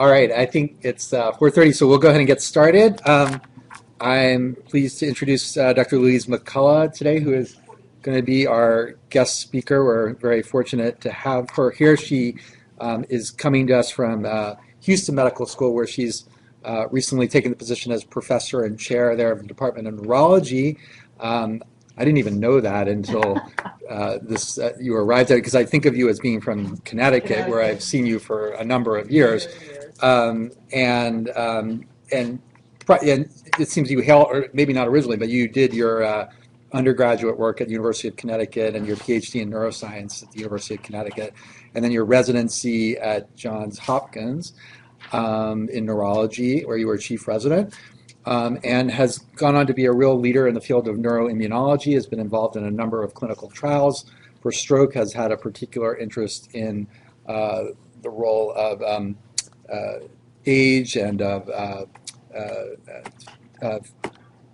All right, I think it's uh, 4:30, so we'll go ahead and get started. Um, I'm pleased to introduce uh, Dr. Louise McCullough today, who is going to be our guest speaker. We're very fortunate to have her here. She um, is coming to us from uh, Houston Medical School, where she's uh, recently taken the position as professor and chair there of the Department of Neurology. Um, I didn't even know that until uh, this uh, you arrived at it because I think of you as being from Connecticut, where I've seen you for a number of years, um, and um, and, and it seems you held, or maybe not originally, but you did your uh, undergraduate work at the University of Connecticut and your PhD in neuroscience at the University of Connecticut, and then your residency at Johns Hopkins um, in neurology, where you were chief resident um, and has gone on to be a real leader in the field of neuroimmunology, has been involved in a number of clinical trials for stroke, has had a particular interest in uh, the role of um, age and of uh, uh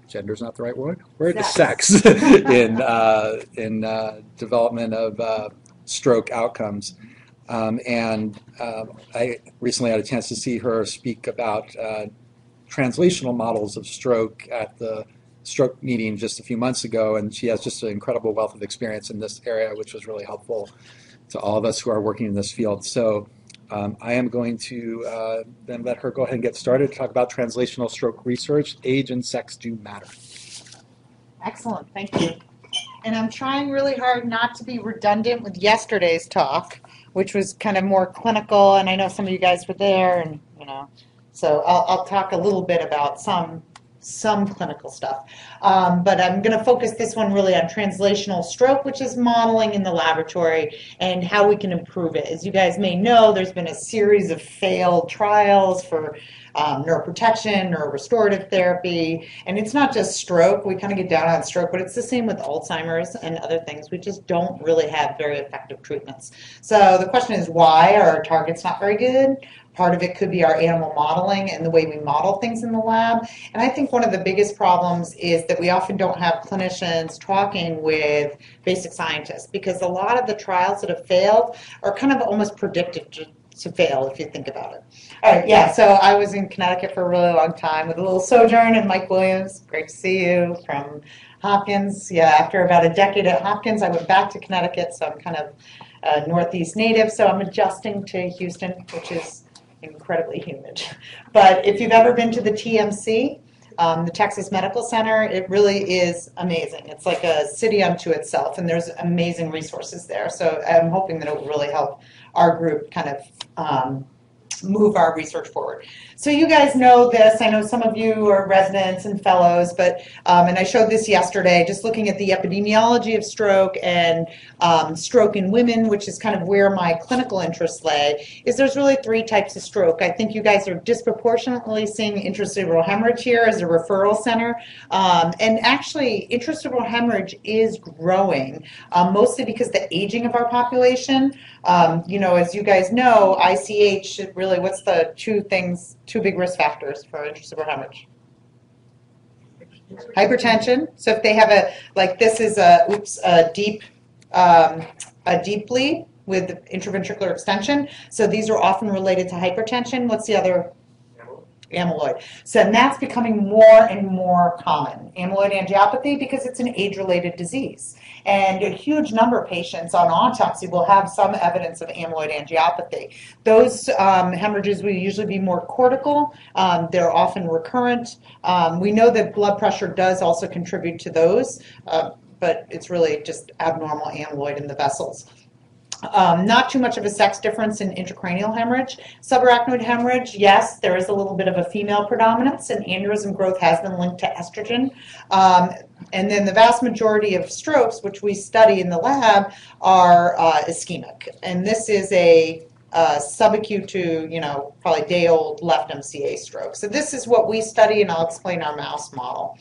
gender is not the right word. Word sex, sex in uh, in uh, development of stroke outcomes. Um, and I recently had a chance to see her speak about translational models of stroke at the stroke meeting just a few months ago, and she has just an incredible wealth of experience in this area, which was really helpful to all of us who are working in this field. So um, I am going to uh, then let her go ahead and get started to talk about translational stroke research. Age and sex do matter. Excellent, thank you. And I'm trying really hard not to be redundant with yesterday's talk, which was kind of more clinical, and I know some of you guys were there, and you know, so I'll, I'll talk a little bit about some some clinical stuff. Um, but I'm going to focus this one really on translational stroke, which is modeling in the laboratory and how we can improve it. As you guys may know, there's been a series of failed trials for um, neuroprotection or restorative therapy. And it's not just stroke. We kind of get down on stroke, but it's the same with Alzheimer's and other things. We just don't really have very effective treatments. So the question is why are our targets not very good? Part of it could be our animal modeling and the way we model things in the lab. And I think one of the biggest problems is that we often don't have clinicians talking with basic scientists because a lot of the trials that have failed are kind of almost predicted to, to fail if you think about it. All right, yeah, so I was in Connecticut for a really long time with a little sojourn and Mike Williams, great to see you from Hopkins. Yeah, after about a decade at Hopkins, I went back to Connecticut, so I'm kind of a Northeast native, so I'm adjusting to Houston, which is incredibly humid. But if you've ever been to the TMC, um, the Texas Medical Center, it really is amazing. It's like a city unto itself, and there's amazing resources there. So I'm hoping that it will really help our group kind of um, move our research forward. So you guys know this. I know some of you are residents and fellows, but um, and I showed this yesterday, just looking at the epidemiology of stroke and um, stroke in women, which is kind of where my clinical interests lay. Is there's really three types of stroke. I think you guys are disproportionately seeing intracerebral hemorrhage here as a referral center, um, and actually intracerebral hemorrhage is growing, um, mostly because the aging of our population. Um, you know, as you guys know, ICH really what's the two things two big risk factors for intracerebral hemorrhage. Hypertension. So if they have a like this is a oops a deep um, a deep bleed with intraventricular extension. So these are often related to hypertension. What's the other amyloid. So and that's becoming more and more common, amyloid angiopathy, because it's an age-related disease. And a huge number of patients on autopsy will have some evidence of amyloid angiopathy. Those um, hemorrhages will usually be more cortical. Um, they're often recurrent. Um, we know that blood pressure does also contribute to those, uh, but it's really just abnormal amyloid in the vessels. Um, not too much of a sex difference in intracranial hemorrhage. Subarachnoid hemorrhage, yes, there is a little bit of a female predominance, and aneurysm growth has been linked to estrogen. Um, and then the vast majority of strokes, which we study in the lab, are uh, ischemic. And this is a uh, subacute to, you know, probably day-old left MCA stroke. So this is what we study, and I'll explain our mouse model.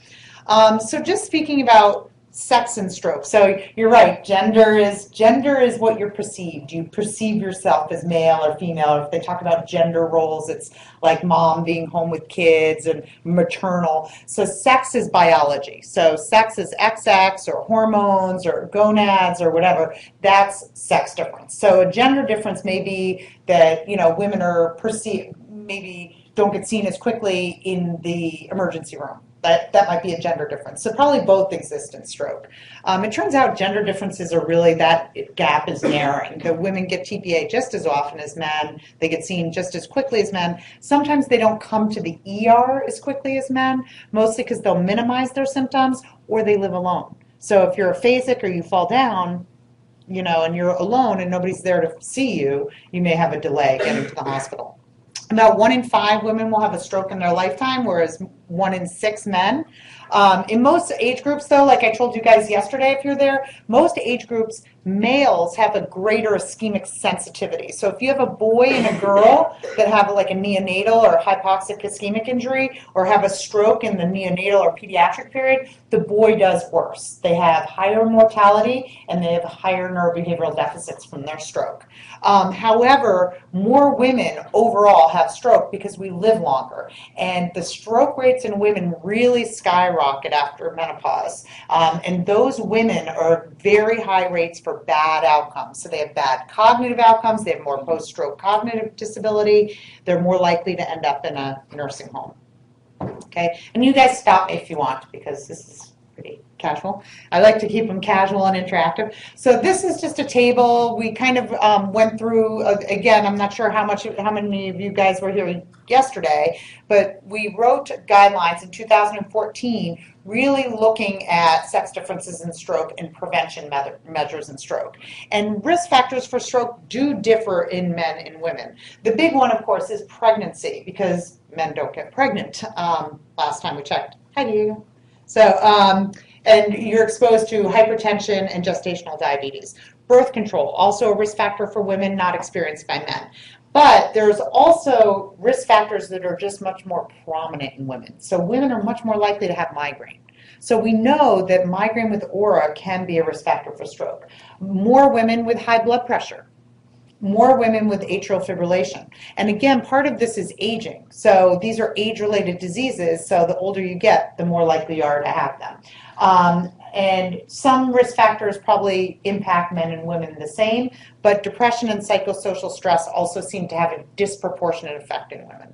Um, so just speaking about sex and stroke. So you're right. Gender is gender is what you're perceived. You perceive yourself as male or female. If they talk about gender roles, it's like mom being home with kids and maternal. So sex is biology. So sex is XX or hormones or gonads or whatever. That's sex difference. So a gender difference may be that you know women are perceived maybe don't get seen as quickly in the emergency room. That, that might be a gender difference. So probably both exist in stroke. Um, it turns out gender differences are really that gap is narrowing. The women get TPA just as often as men. They get seen just as quickly as men. Sometimes they don't come to the ER as quickly as men, mostly because they'll minimize their symptoms or they live alone. So if you're aphasic or you fall down, you know, and you're alone and nobody's there to see you, you may have a delay getting to the hospital. About one in five women will have a stroke in their lifetime, whereas one in six men. Um, in most age groups, though, like I told you guys yesterday, if you're there, most age groups, males have a greater ischemic sensitivity. So if you have a boy and a girl that have like a neonatal or hypoxic ischemic injury or have a stroke in the neonatal or pediatric period, the boy does worse. They have higher mortality and they have higher neurobehavioral deficits from their stroke. Um, however, more women overall have stroke because we live longer. And the stroke rates in women really skyrocket after menopause. Um, and those women are very high rates for bad outcomes. So they have bad cognitive outcomes, they have more post stroke cognitive disability, they're more likely to end up in a nursing home. Okay, and you guys stop me if you want because this is pretty casual. I like to keep them casual and interactive. So this is just a table. We kind of um, went through, uh, again, I'm not sure how much, how many of you guys were here yesterday, but we wrote guidelines in 2014 really looking at sex differences in stroke and prevention measures in stroke. And risk factors for stroke do differ in men and women. The big one, of course, is pregnancy because men don't get pregnant. Um, last time we checked. Hi, Diego. So, um, and you're exposed to hypertension and gestational diabetes. Birth control, also a risk factor for women not experienced by men. But there's also risk factors that are just much more prominent in women. So women are much more likely to have migraine. So we know that migraine with aura can be a risk factor for stroke. More women with high blood pressure, more women with atrial fibrillation. And again, part of this is aging. So these are age-related diseases, so the older you get, the more likely you are to have them. Um, and some risk factors probably impact men and women the same, but depression and psychosocial stress also seem to have a disproportionate effect in women.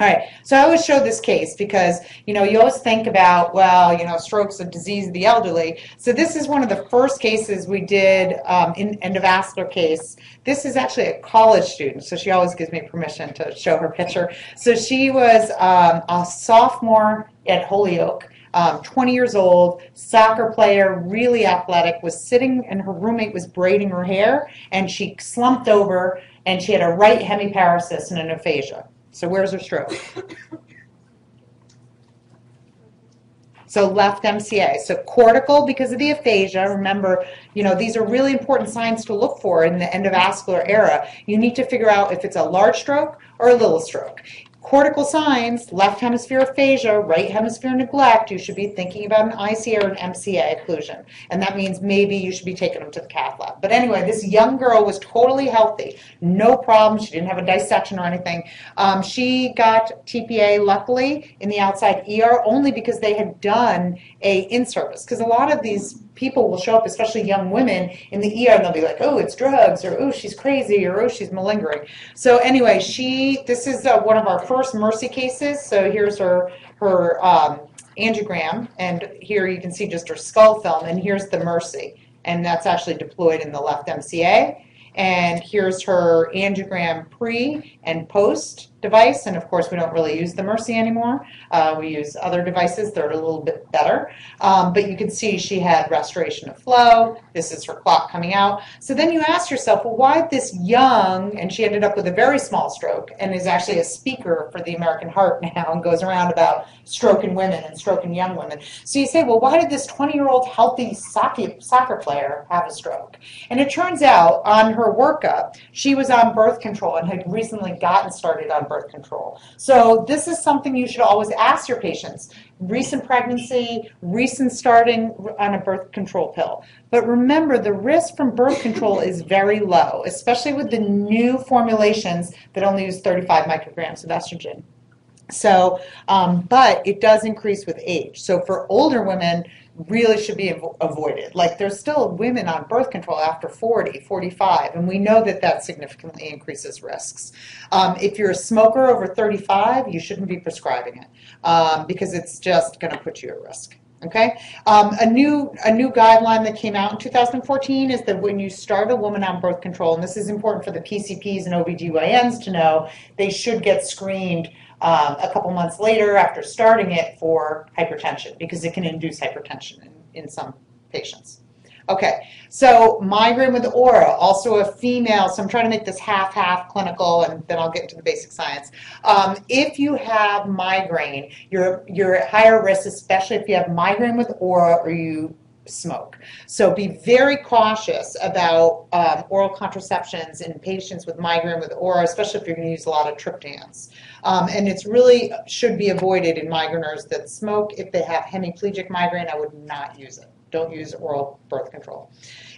All right, so I always show this case because, you know, you always think about, well, you know, stroke's of disease of the elderly. So this is one of the first cases we did um, in endovascular case. This is actually a college student, so she always gives me permission to show her picture. So she was um, a sophomore at Holyoke. Um, 20 years old, soccer player, really athletic, was sitting and her roommate was braiding her hair and she slumped over and she had a right hemiparesis and an aphasia. So where's her stroke? So left MCA. So cortical because of the aphasia. Remember, you know, these are really important signs to look for in the endovascular era. You need to figure out if it's a large stroke or a little stroke cortical signs, left hemisphere aphasia, right hemisphere neglect, you should be thinking about an ICA or an MCA occlusion. And that means maybe you should be taking them to the cath lab. But anyway, this young girl was totally healthy, no problem. She didn't have a dissection or anything. Um, she got TPA, luckily, in the outside ER only because they had done a in-service. Because a lot of these people will show up, especially young women, in the ER and they'll be like, oh, it's drugs, or oh, she's crazy, or oh, she's malingering. So anyway, she, this is uh, one of our first Mercy cases. So here's her, her um, angiogram, and here you can see just her skull film, and here's the Mercy. And that's actually deployed in the left MCA. And here's her angiogram pre and post device. And of course, we don't really use the Mercy anymore. Uh, we use other devices that are a little bit better. Um, but you can see she had restoration of flow. This is her clot coming out. So then you ask yourself, well, why this young, and she ended up with a very small stroke and is actually a speaker for the American Heart now and goes around about stroke in women and stroke in young women. So you say, well, why did this 20-year-old healthy soccer, soccer player have a stroke? And it turns out on her workup, she was on birth control and had recently gotten started on birth control. So this is something you should always ask your patients. Recent pregnancy, recent starting on a birth control pill. But remember, the risk from birth control is very low, especially with the new formulations that only use 35 micrograms of estrogen. So, um, but it does increase with age. So for older women, really should be avo- avoided. Like there's still women on birth control after 40, 45, and we know that that significantly increases risks. Um, if you're a smoker over 35, you shouldn't be prescribing it um, because it's just going to put you at risk. Okay. Um, a new a new guideline that came out in 2014 is that when you start a woman on birth control, and this is important for the PCPs and OBGYNs to know, they should get screened um, a couple months later after starting it for hypertension because it can induce hypertension in, in some patients. Okay, so migraine with aura, also a female, so I'm trying to make this half-half clinical and then I'll get into the basic science. Um, if you have migraine, you're, you're at higher risk, especially if you have migraine with aura or you smoke. So be very cautious about um, oral contraceptions in patients with migraine with aura, especially if you're going to use a lot of triptans. Um, and it's really should be avoided in migraineurs that smoke. If they have hemiplegic migraine, I would not use it. Don't use oral birth control.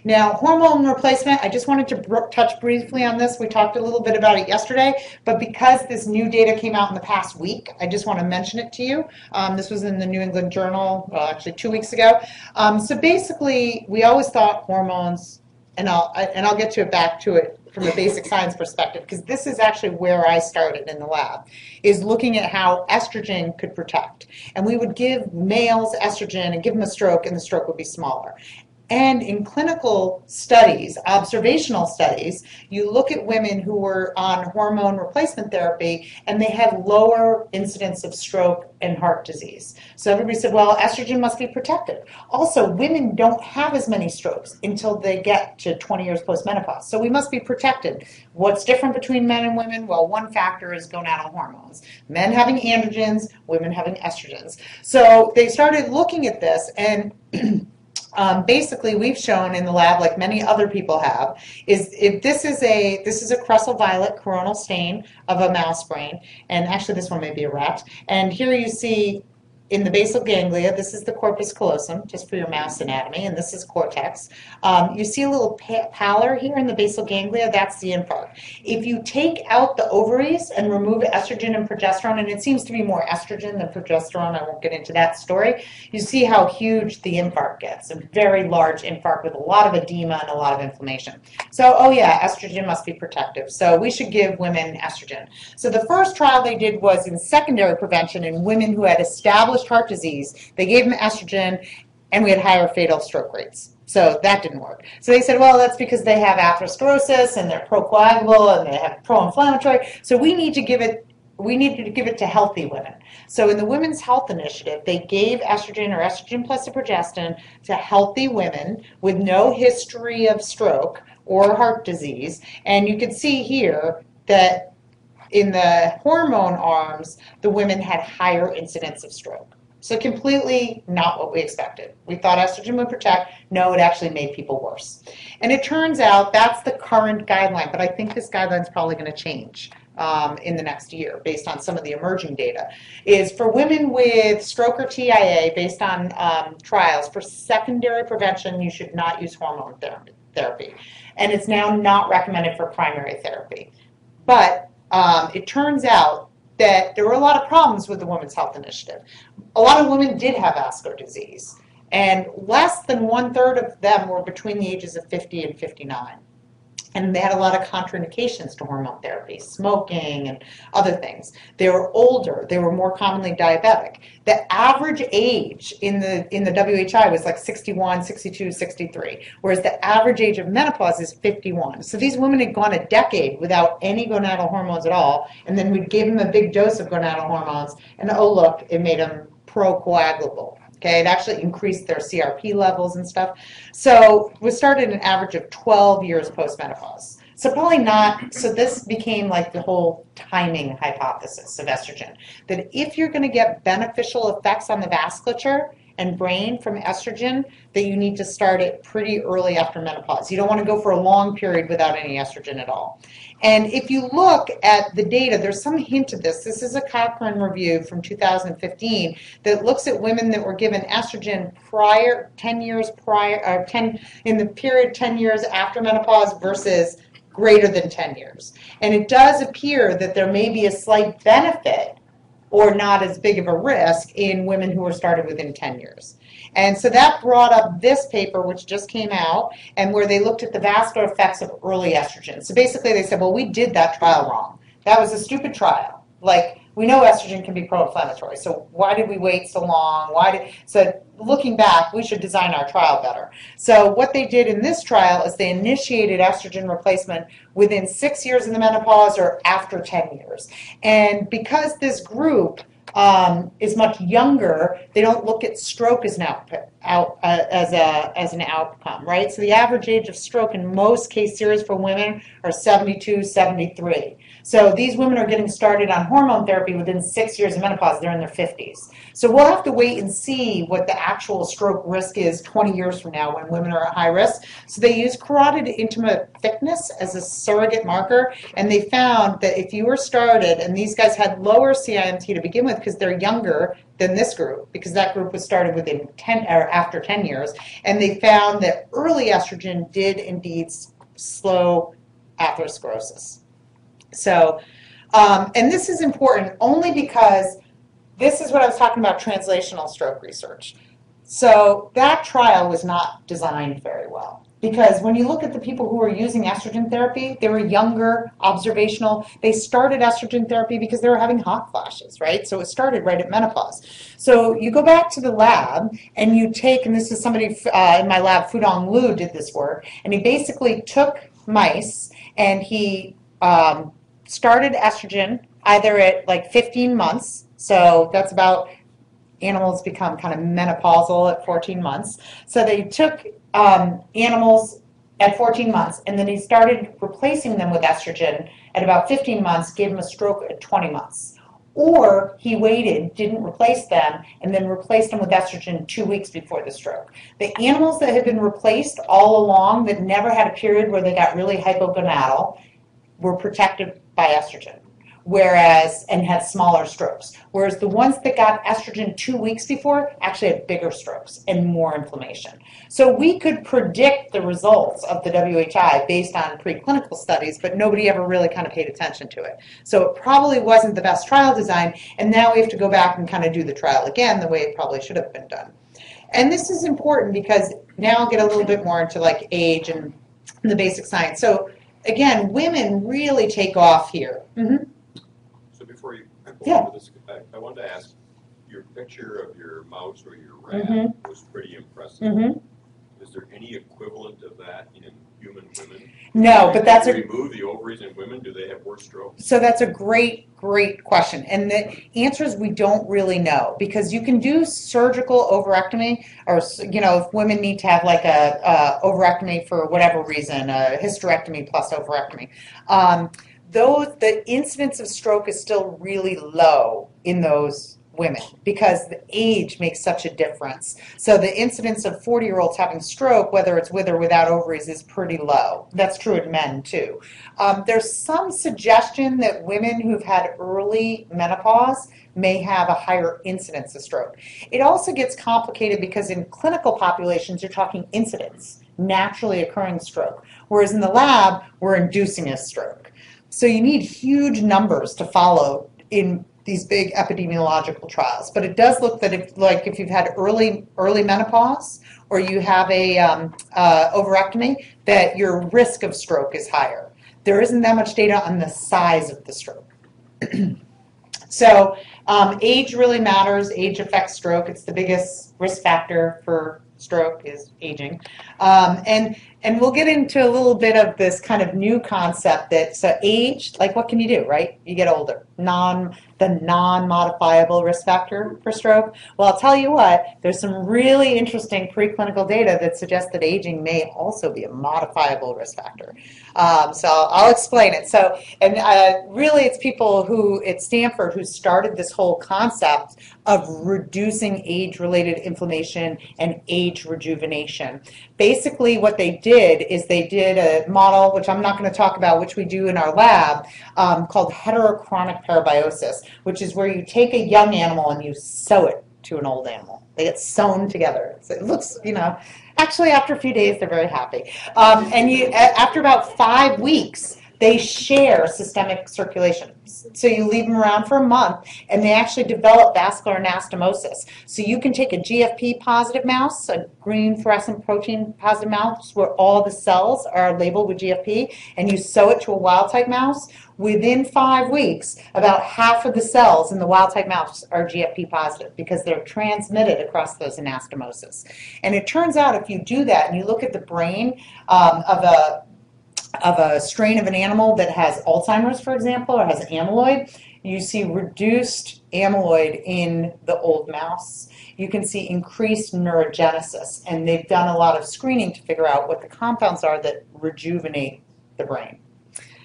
Now, hormone replacement, I just wanted to touch briefly on this. We talked a little bit about it yesterday, but because this new data came out in the past week, I just want to mention it to you. Um, this was in the New England Journal, well, actually two weeks ago. Um, so basically, we always thought hormones, and I'll I, and I'll get to it back to it from a basic science perspective, because this is actually where I started in the lab, is looking at how estrogen could protect. And we would give males estrogen and give them a stroke, and the stroke would be smaller. And in clinical studies, observational studies, you look at women who were on hormone replacement therapy and they had lower incidence of stroke and heart disease. So everybody said, well, estrogen must be protective. Also, women don't have as many strokes until they get to 20 years postmenopause. So we must be protected. What's different between men and women? Well, one factor is gonadal hormones. Men having androgens, women having estrogens. So they started looking at this and um, basically we've shown in the lab, like many other people have, is if this is a this is a crescel violet coronal stain of a mouse brain, and actually this one may be a rat. And here you see in the basal ganglia, this is the corpus callosum, just for your mouse anatomy, and this is cortex. Um, you see a little pallor here in the basal ganglia, that's the infarct. If you take out the ovaries and remove estrogen and progesterone, and it seems to be more estrogen than progesterone, I won't get into that story, you see how huge the infarct gets, a very large infarct with a lot of edema and a lot of inflammation. So, oh yeah, estrogen must be protective. So we should give women estrogen. So the first trial they did was in secondary prevention in women who had established heart disease. They gave them estrogen, and we had higher fatal stroke rates. So that didn't work. So they said, well, that's because they have atherosclerosis and they're procoagulable and they have pro-inflammatory. So we need to give it. We need to give it to healthy women. So in the Women's Health Initiative, they gave estrogen or estrogen plus a progestin to healthy women with no history of stroke or heart disease. And you can see here that in the hormone arms, the women had higher incidence of stroke. So completely not what we expected. We thought estrogen would protect. No, it actually made people worse. And it turns out that's the current guideline, but I think this guideline is probably going to change um, in the next year based on some of the emerging data. Is for women with stroke or TIA, based on um, trials, for secondary prevention, you should not use hormone therapy. therapy. And it's now not recommended for primary therapy. But um, it turns out that there were a lot of problems with the Women's Health Initiative. A lot of women did have vascular disease, and less than one third of them were between the ages of 50 and 59. And they had a lot of contraindications to hormone therapy, smoking and other things. They were older, they were more commonly diabetic. The average age in the in the WHI was like 61, 62, 63, whereas the average age of menopause is 51. So these women had gone a decade without any gonadal hormones at all, and then we gave them a big dose of gonadal hormones, and oh look, it made them procoagulable. Okay, it actually increased their CRP levels and stuff. So we started an average of 12 years postmenopause. So probably not. So this became like the whole timing hypothesis of estrogen. That if you're going to get beneficial effects on the vasculature and brain from estrogen, that you need to start it pretty early after menopause. You don't want to go for a long period without any estrogen at all. And if you look at the data, there's some hint of this. This is a Cochrane review from 2015 that looks at women that were given estrogen prior, 10 years prior, or 10 in the period 10 years after menopause versus greater than 10 years. And it does appear that there may be a slight benefit or not as big of a risk in women who were started within 10 years. And so that brought up this paper, which just came out, and where they looked at the vascular effects of early estrogen. So basically, they said, well, we did that trial wrong. That was a stupid trial. Like, we know estrogen can be pro-inflammatory, so why did we wait so long? Why did so? Looking back, we should design our trial better. So what they did in this trial is they initiated estrogen replacement within six years in the menopause or after 10 years. And because this group um, is much younger, they don't look at stroke as an out, out uh, as a as an outcome, right? So the average age of stroke in most case series for women are 72, 73. So these women are getting started on hormone therapy within six years of menopause. They're in their 50s. So we'll have to wait and see what the actual stroke risk is 20 years from now when women are at high risk. So they use carotid intima thickness as a surrogate marker, and they found that if you were started, and these guys had lower CIMT to begin with because they're younger than this group, because that group was started within 10 or after 10 years, and they found that early estrogen did indeed slow atherosclerosis. So, um, and this is important only because this is what I was talking about translational stroke research. So that trial was not designed very well because when you look at the people who were using estrogen therapy, they were younger, observational. They started estrogen therapy because they were having hot flashes, right? So it started right at menopause. So you go back to the lab and you take, and this is somebody uh, in my lab, Fudong Liu did this work, and he basically took mice and he um, started estrogen either at like 15 months, so that's about animals become kind of menopausal at 14 months. So they took um, animals at 14 months and then he started replacing them with estrogen at about 15 months, gave them a stroke at 20 months. Or he waited, didn't replace them, and then replaced them with estrogen two weeks before the stroke. The animals that had been replaced all along that never had a period where they got really hypogonadal were protected by estrogen whereas and had smaller strokes. Whereas the ones that got estrogen two weeks before actually had bigger strokes and more inflammation. So we could predict the results of the whi based on preclinical studies but nobody ever really kind of paid attention to it. So it probably wasn't the best trial design and now we have to go back and kind of do the trial again the way it probably should have been done. And this is important because now i'll get a little bit more into like age and the basic science. So again, women really take off here. Mm-hmm. So before you go Yeah. into this, I, I wanted to ask, your picture of your mouse or your rat Mhm. was pretty impressive. Mm-hmm. Is there any equivalent of that in human women? No, but that's a Remove the ovaries in women, do they have worse strokes? so that's a great, great question. And the answer is we don't really know because you can do surgical overectomy, or you know, if women need to have like a, a overectomy for whatever reason, a hysterectomy plus overectomy. Um, those the incidence of stroke is still really low in those women because the age makes such a difference. So the incidence of 40 year olds having stroke, whether it's with or without ovaries, is pretty low. That's true in men too. Um, there's some suggestion that women who've had early menopause may have a higher incidence of stroke. It also gets complicated because in clinical populations, you're talking incidence, naturally occurring stroke, whereas in the lab, we're inducing a stroke. So you need huge numbers to follow in these big epidemiological trials. But it does look that if, like, if you've had early early menopause or you have a um, uh, overectomy, that your risk of stroke is higher. There isn't that much data on the size of the stroke. so um, age really matters. Age affects stroke. It's the biggest risk factor for stroke is aging. Um, and and we'll get into a little bit of this kind of new concept that so age, like what can you do, right? You get older. Non the non-modifiable risk factor for stroke. Well, I'll tell you what, there's some really interesting preclinical data that suggests that aging may also be a modifiable risk factor. Um, so I'll explain it. So, and uh, really, it's people who at Stanford who started this whole concept of reducing age-related inflammation and age rejuvenation. Basically, what they did is they did a model, which I'm not going to talk about, which we do in our lab, um, called heterochronic parabiosis, which is where you take a young animal and you sew it to an old animal. They get sewn together. So it looks, you know, actually after a few days they're very happy. Um, and you, after about five weeks, they share systemic circulation. So you leave them around for a month, and they actually develop vascular anastomosis. So you can take a GFP positive mouse, a green fluorescent protein positive mouse, where all the cells are labeled with GFP, and you sew it to a wild type mouse. Within five weeks, about half of the cells in the wild type mouse are GFP positive because they're transmitted across those anastomosis. And it turns out if you do that and you look at the brain um, of a of a strain of an animal that has Alzheimer's, for example, or has amyloid, you see reduced amyloid in the old mouse. You can see increased neurogenesis, and they've done a lot of screening to figure out what the compounds are that rejuvenate the brain.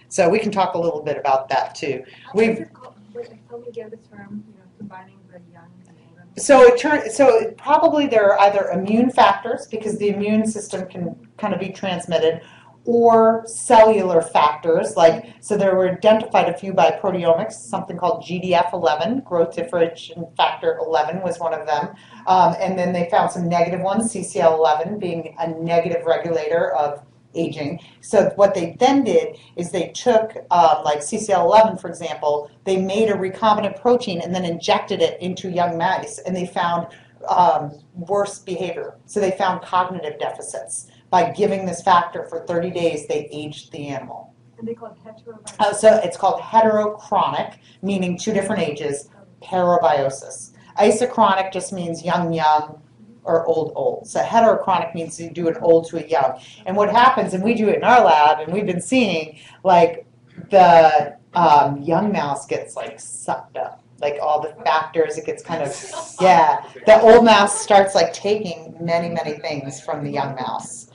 So we can talk a little bit about that too. We've- What's it called? Wait, Help me get the term, you know, combining the young and older. So it turn, so it- probably there are either immune factors, because the immune system can kind of be transmitted, or cellular factors, like, so there were identified a few by proteomics, something called GDF11, growth differentiation factor 11 was one of them. Um, and then they found some negative ones, CCL11 being a negative regulator of aging. So what they then did is they took, um, like CCL11, for example, they made a recombinant protein and then injected it into young mice, and they found um, worse behavior. So they found cognitive deficits. By giving this factor for 30 days, they aged the animal. And they call it. Uh, so it's called heterochronic, meaning two different ages, parabiosis. Isochronic just means young, young, or old, old. So heterochronic means you do an old to a young. And what happens, and we do it in our lab, and we've been seeing, like, the um, young mouse gets, like, sucked up. Like, all the factors, it gets kind of, yeah. The old mouse starts, like, taking many, many things from the young mouse.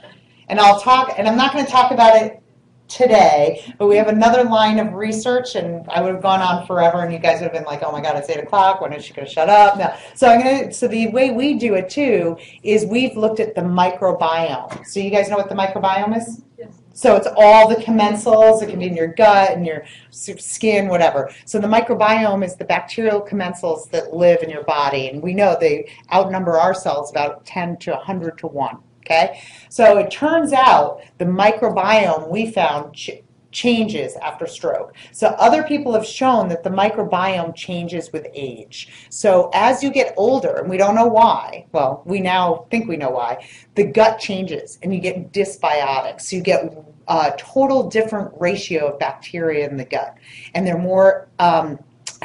And I'll talk, and I'm not going to talk about it today, but we have another line of research, and I would have gone on forever, and you guys would have been like, "Oh my God, it's eight o'clock. When is she going to shut up?" No. So I'm gonna. So the way we do it too is we've looked at the microbiome. So you guys know what the microbiome is? Yes. So it's all the commensals. It can be in your gut and your skin, whatever. So the microbiome is the bacterial commensals that live in your body, and we know they outnumber our cells about 10 to 100 to one. Okay, so it turns out the microbiome we found ch- changes after stroke. So other people have shown that the microbiome changes with age. So as you get older, and we don't know why, well, we now think we know why, the gut changes and you get dysbiotics. You get a total different ratio of bacteria in the gut, and they're more um,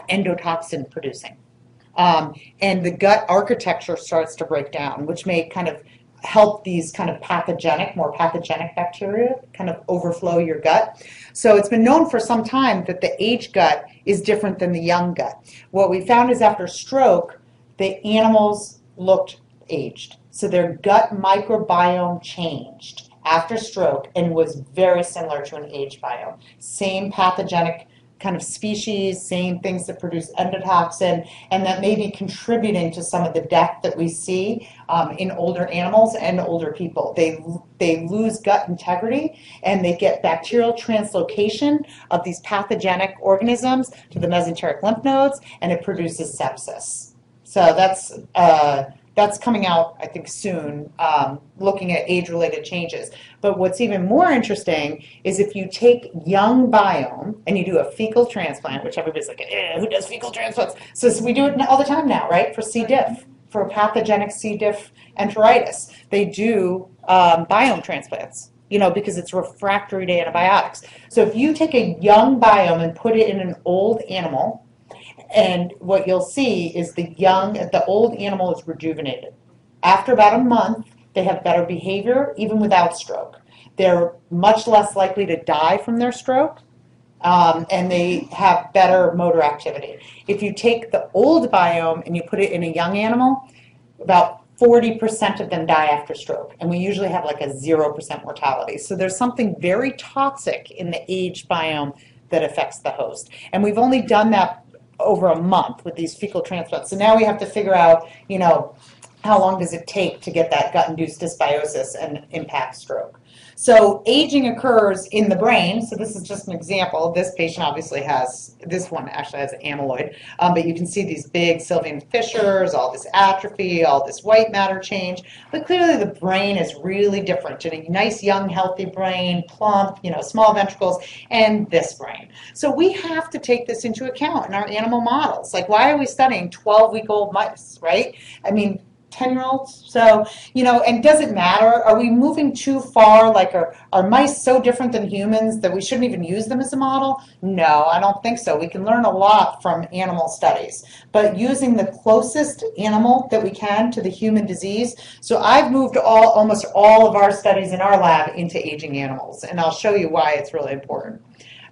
endotoxin producing. Um, and the gut architecture starts to break down, which may kind of help these kind of pathogenic, more pathogenic bacteria kind of overflow your gut. So it's been known for some time that the age gut is different than the young gut. What we found is after stroke, the animals looked aged. So their gut microbiome changed after stroke and was very similar to an age biome. Same pathogenic kind of species, same things that produce endotoxin, and that may be contributing to some of the death that we see um, in older animals and older people. They, they lose gut integrity and they get bacterial translocation of these pathogenic organisms to the mesenteric lymph nodes, and it produces sepsis. So that's uh, that's coming out, I think, soon, um, looking at age-related changes. But what's even more interesting is if you take young biome and you do a fecal transplant, which everybody's like, eh, who does fecal transplants? So, so we do it all the time now, right? For C. diff, for pathogenic C. diff enteritis, they do um, biome transplants. You know, because it's refractory to antibiotics. So if you take a young biome and put it in an old animal, and what you'll see is the young, the old animal is rejuvenated. After about a month, they have better behavior, even without stroke. They're much less likely to die from their stroke, um, and they have better motor activity. If you take the old biome and you put it in a young animal, about 40% of them die after stroke, and we usually have like a 0% mortality. So there's something very toxic in the aged biome that affects the host. And we've only done that over a month with these fecal transplants. So now we have to figure out, you know, how long does it take to get that gut-induced dysbiosis and impact stroke? So aging occurs in the brain. So this is just an example. This patient obviously has, this one actually has amyloid, um, but you can see these big Sylvian fissures, all this atrophy, all this white matter change. But clearly the brain is really different. In a nice young healthy brain, plump, you know, small ventricles, and this brain. So we have to take this into account in our animal models. Like why are we studying 12 week old mice, right? I mean, 10 year olds. So, you know, and does it matter? Are we moving too far? Like, are, are mice so different than humans that we shouldn't even use them as a model? No, I don't think so. We can learn a lot from animal studies, but using the closest animal that we can to the human disease. So, I've moved all, almost all of our studies in our lab into aging animals, and I'll show you why it's really important.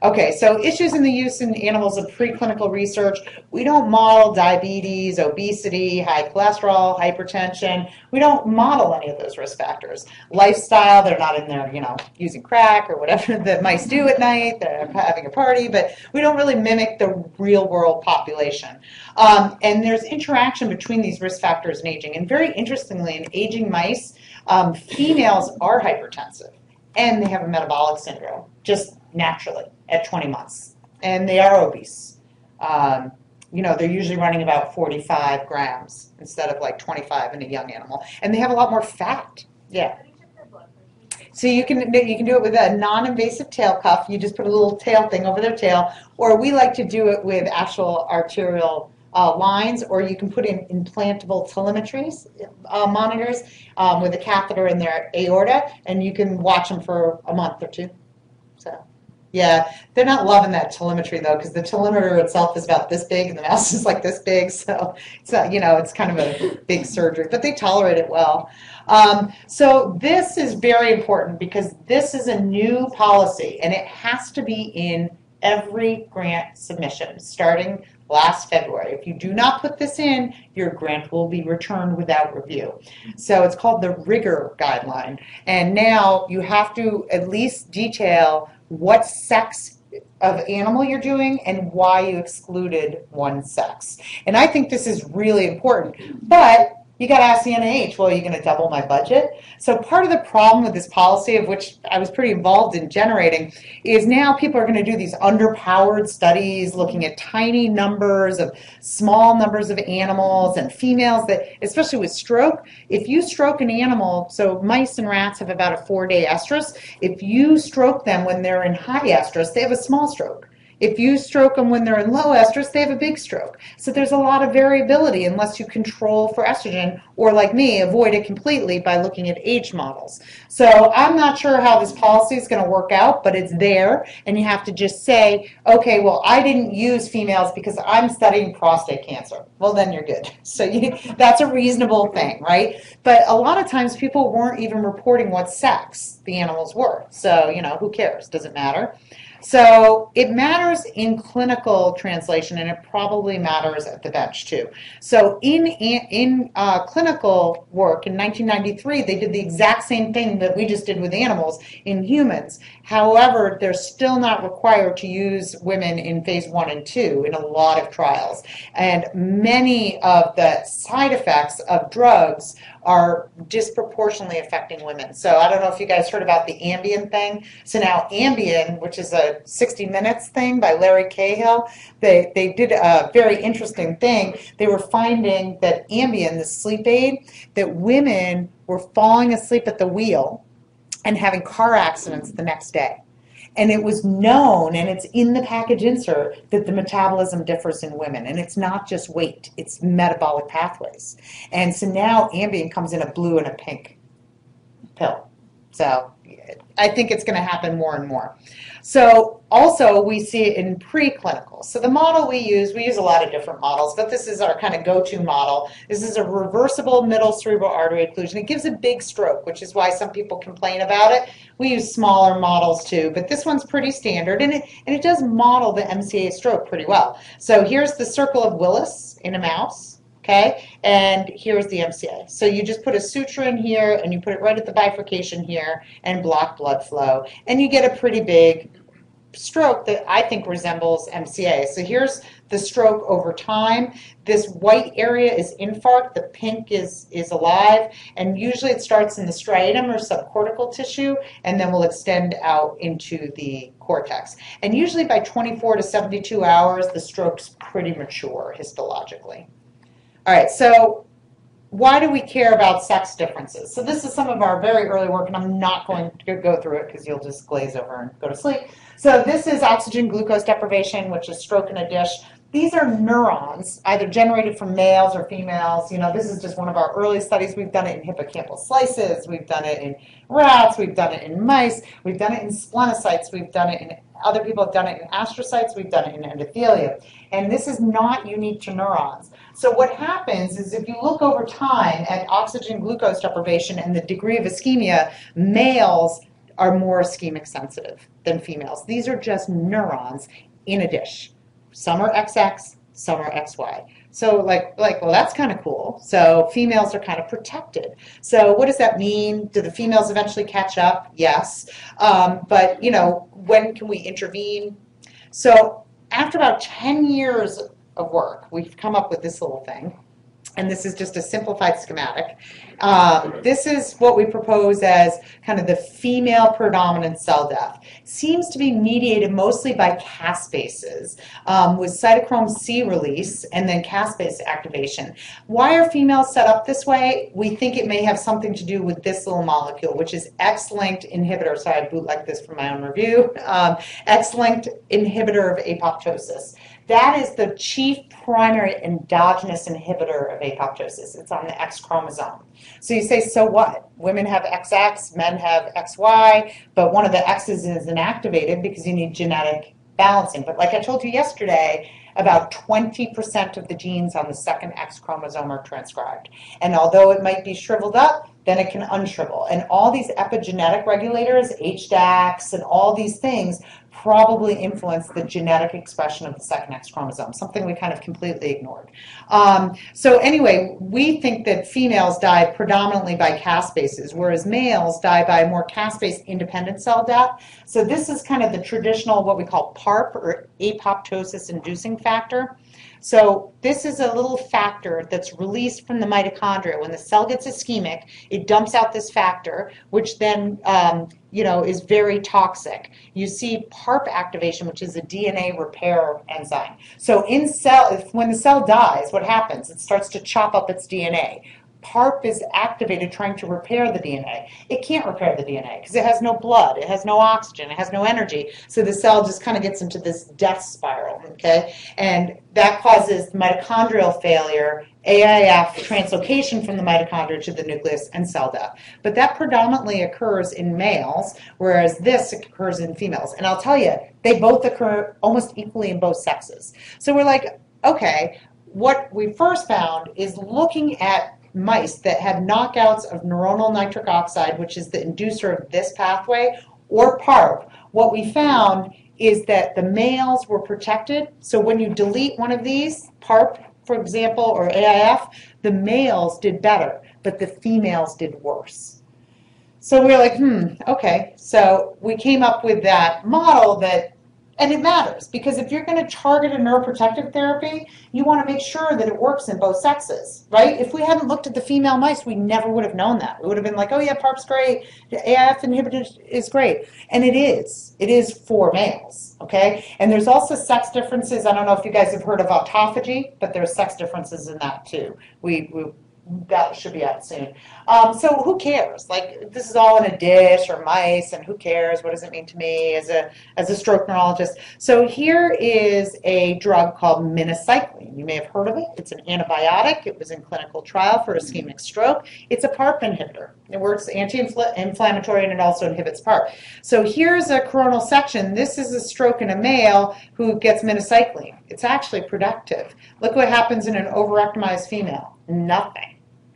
Okay, so issues in the use in animals of preclinical research. We don't model diabetes, obesity, high cholesterol, hypertension. We don't model any of those risk factors. Lifestyle, they're not in there, you know, using crack or whatever the mice do at night. They're having a party, but we don't really mimic the real world population. Um, and there's interaction between these risk factors and aging. And very interestingly, in aging mice, um, females are hypertensive and they have a metabolic syndrome, just naturally at 20 months, and they are obese. Um, you know, they're usually running about 45 grams instead of like 25 in a young animal, and they have a lot more fat. Yeah. So you can you can do it with a non-invasive tail cuff. You just put a little tail thing over their tail, or we like to do it with actual arterial uh, lines, or you can put in implantable telemetry uh, monitors um, with a catheter in their aorta, and you can watch them for a month or two. So. Yeah, they're not loving that telemetry though, because the telemeter itself is about this big and the mouse is like this big. So it's not, you know, it's kind of a big surgery, but they tolerate it well. Um, so this is very important because this is a new policy and it has to be in every grant submission starting last February. If you do not put this in, your grant will be returned without review. So it's called the rigor guideline. And now you have to at least detail what sex of animal you're doing and why you excluded one sex. And I think this is really important. But you got to ask the NIH, well, are you going to double my budget? So part of the problem with this policy, of which I was pretty involved in generating, is now people are going to do these underpowered studies looking at tiny numbers of small numbers of animals and females that, especially with stroke, if you stroke an animal, so mice and rats have about a four-day estrus. If you stroke them when they're in high estrus, they have a small stroke. If you stroke them when they're in low estrus, they have a big stroke. So there's a lot of variability unless you control for estrogen, or like me, avoid it completely by looking at age models. So I'm not sure how this policy is going to work out, but it's there, and you have to just say, okay, well, I didn't use females because I'm studying prostate cancer. Well, then you're good. So you, that's a reasonable thing, right? But a lot of times people weren't even reporting what sex the animals were. So, you know, who cares? Does it matter? So it matters in clinical translation, and it probably matters at the bench too. So in in uh, clinical work in 1993, they did the exact same thing that we just did with animals in humans. However, they're still not required to use women in phase one and two in a lot of trials, and many of the side effects of drugs are disproportionately affecting women. So I don't know if you guys heard about the Ambien thing. So now Ambien, which is a 60 Minutes thing by Larry Cahill, they, they did a very interesting thing. They were finding that Ambien, the sleep aid, that women were falling asleep at the wheel and having car accidents the next day. And it was known, and it's in the package insert, that the metabolism differs in women. And it's not just weight, it's metabolic pathways. And so now Ambien comes in a blue and a pink pill. So I think it's going to happen more and more. So also we see it in preclinical. So the model we use, we use a lot of different models, but this is our kind of go-to model. This is a reversible middle cerebral artery occlusion. It gives a big stroke, which is why some people complain about it. We use smaller models too, but this one's pretty standard, and it, and it does model the MCA stroke pretty well. So here's the circle of Willis in a mouse okay? And here's the MCA. So you just put a suture in here and you put it right at the bifurcation here and block blood flow. And you get a pretty big stroke that I think resembles MCA. So here's the stroke over time. This white area is infarct, the pink is, is alive, and usually it starts in the striatum or subcortical tissue and then will extend out into the cortex. And usually by 24 to 72 hours, the stroke's pretty mature histologically. All right, so why do we care about sex differences? So this is some of our very early work, and I'm not going to go through it because you'll just glaze over and go to sleep. So this is oxygen glucose deprivation, which is stroke in a dish. These are neurons, either generated from males or females. You know, this is just one of our early studies. We've done it in hippocampal slices. We've done it in rats. We've done it in mice. We've done it in splenocytes. We've done it in other people have done it in astrocytes. We've done it in endothelium. And this is not unique to neurons. So what happens is if you look over time at oxygen glucose deprivation and the degree of ischemia, males are more ischemic sensitive than females. These are just neurons in a dish. Some are XX, some are XY. So like like well that's kind of cool. So females are kind of protected. So what does that mean? Do the females eventually catch up? Yes. Um, but you know when can we intervene? So after about 10 years of work, we've come up with this little thing. And this is just a simplified schematic. Um, this is what we propose as kind of the female predominant cell death. Seems to be mediated mostly by caspases, um, with cytochrome C release and then caspase activation. Why are females set up this way? We think it may have something to do with this little molecule, which is X-linked inhibitor. Sorry, I bootlegged this from my own review. Um, X-linked inhibitor of apoptosis. That is the chief primary endogenous inhibitor of apoptosis. It's on the X chromosome. So you say, so what? Women have XX, men have XY, but one of the X's is inactivated because you need genetic balancing. But like I told you yesterday, about 20% of the genes on the second X chromosome are transcribed. And although it might be shriveled up, then it can unshrivel. And all these epigenetic regulators, HDACs, and all these things probably influence the genetic expression of the second X chromosome, something we kind of completely ignored. Um, so anyway, we think that females die predominantly by caspases, whereas males die by more caspase independent cell death. So this is kind of the traditional, what we call PARP or apoptosis inducing factor. So this is a little factor that's released from the mitochondria. When the cell gets ischemic, it dumps out this factor, which then um, you know is very toxic. You see PARP activation, which is a DNA repair enzyme. So in cell, if, when the cell dies, what happens? It starts to chop up its DNA. PARP is activated trying to repair the DNA. It can't repair the DNA because it has no blood, it has no oxygen, it has no energy. So the cell just kind of gets into this death spiral, okay? And that causes mitochondrial failure, AIF translocation from the mitochondria to the nucleus, and cell death. But that predominantly occurs in males, whereas this occurs in females. And I'll tell you, they both occur almost equally in both sexes. So we're like, okay, what we first found is looking at mice that had knockouts of neuronal nitric oxide, which is the inducer of this pathway, or PARP, what we found is that the males were protected. So when you delete one of these, PARP, for example, or AIF, the males did better, but the females did worse. So we are like, hmm, okay. So we came up with that model that and it matters because if you're going to target a neuroprotective therapy, you want to make sure that it works in both sexes, right? If we hadn't looked at the female mice, we never would have known that. We would have been like, oh yeah, PARP's great, the AIF inhibitor is great. And it is. It is for males, okay? And there's also sex differences. I don't know if you guys have heard of autophagy, but there's sex differences in that too. We, we that should be out soon. Um, so who cares? Like this is all in a dish or mice, and who cares? What does it mean to me as a as a stroke neurologist? So here is a drug called minocycline. You may have heard of it. It's an antibiotic. It was in clinical trial for ischemic stroke. It's a PARP inhibitor. It works anti-inflammatory and it also inhibits PARP. So here's a coronal section. This is a stroke in a male who gets minocycline. It's actually productive. Look what happens in an ovariectomized female. Nothing.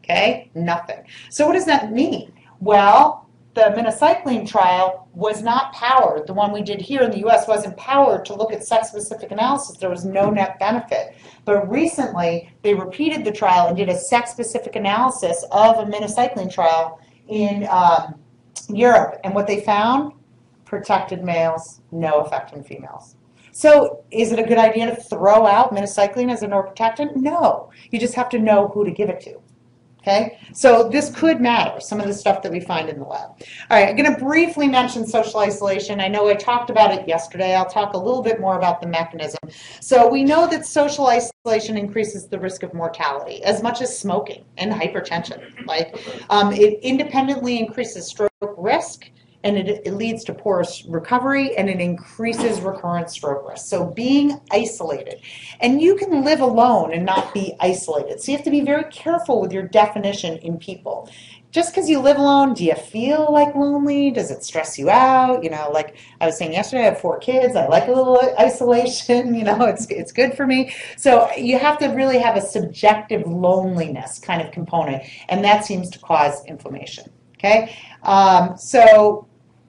Okay, nothing. So what does that mean? Well, the minocycline trial was not powered. The one we did here in the U.S. wasn't powered to look at sex-specific analysis. There was no net benefit. But recently, they repeated the trial and did a sex-specific analysis of a minocycline trial in um, Europe. And what they found, protected males, no effect in females. So is it a good idea to throw out minocycline as a neuroprotectant? No. You just have to know who to give it to. Okay? So this could matter, some of the stuff that we find in the lab. All right, I'm going to briefly mention social isolation. I know I talked about it yesterday. I'll talk a little bit more about the mechanism. So we know that social isolation increases the risk of mortality as much as smoking and hypertension. Like um, it independently increases stroke risk and it, it leads to poor recovery and it increases recurrent stroke risk. So being isolated, and you can live alone and not be isolated. So you have to be very careful with your definition in people. Just because you live alone, do you feel like lonely? Does it stress you out? You know, like I was saying yesterday, I have four kids. I like a little isolation. You know, it's it's good for me. So you have to really have a subjective loneliness kind of component, and that seems to cause inflammation. Okay, um, so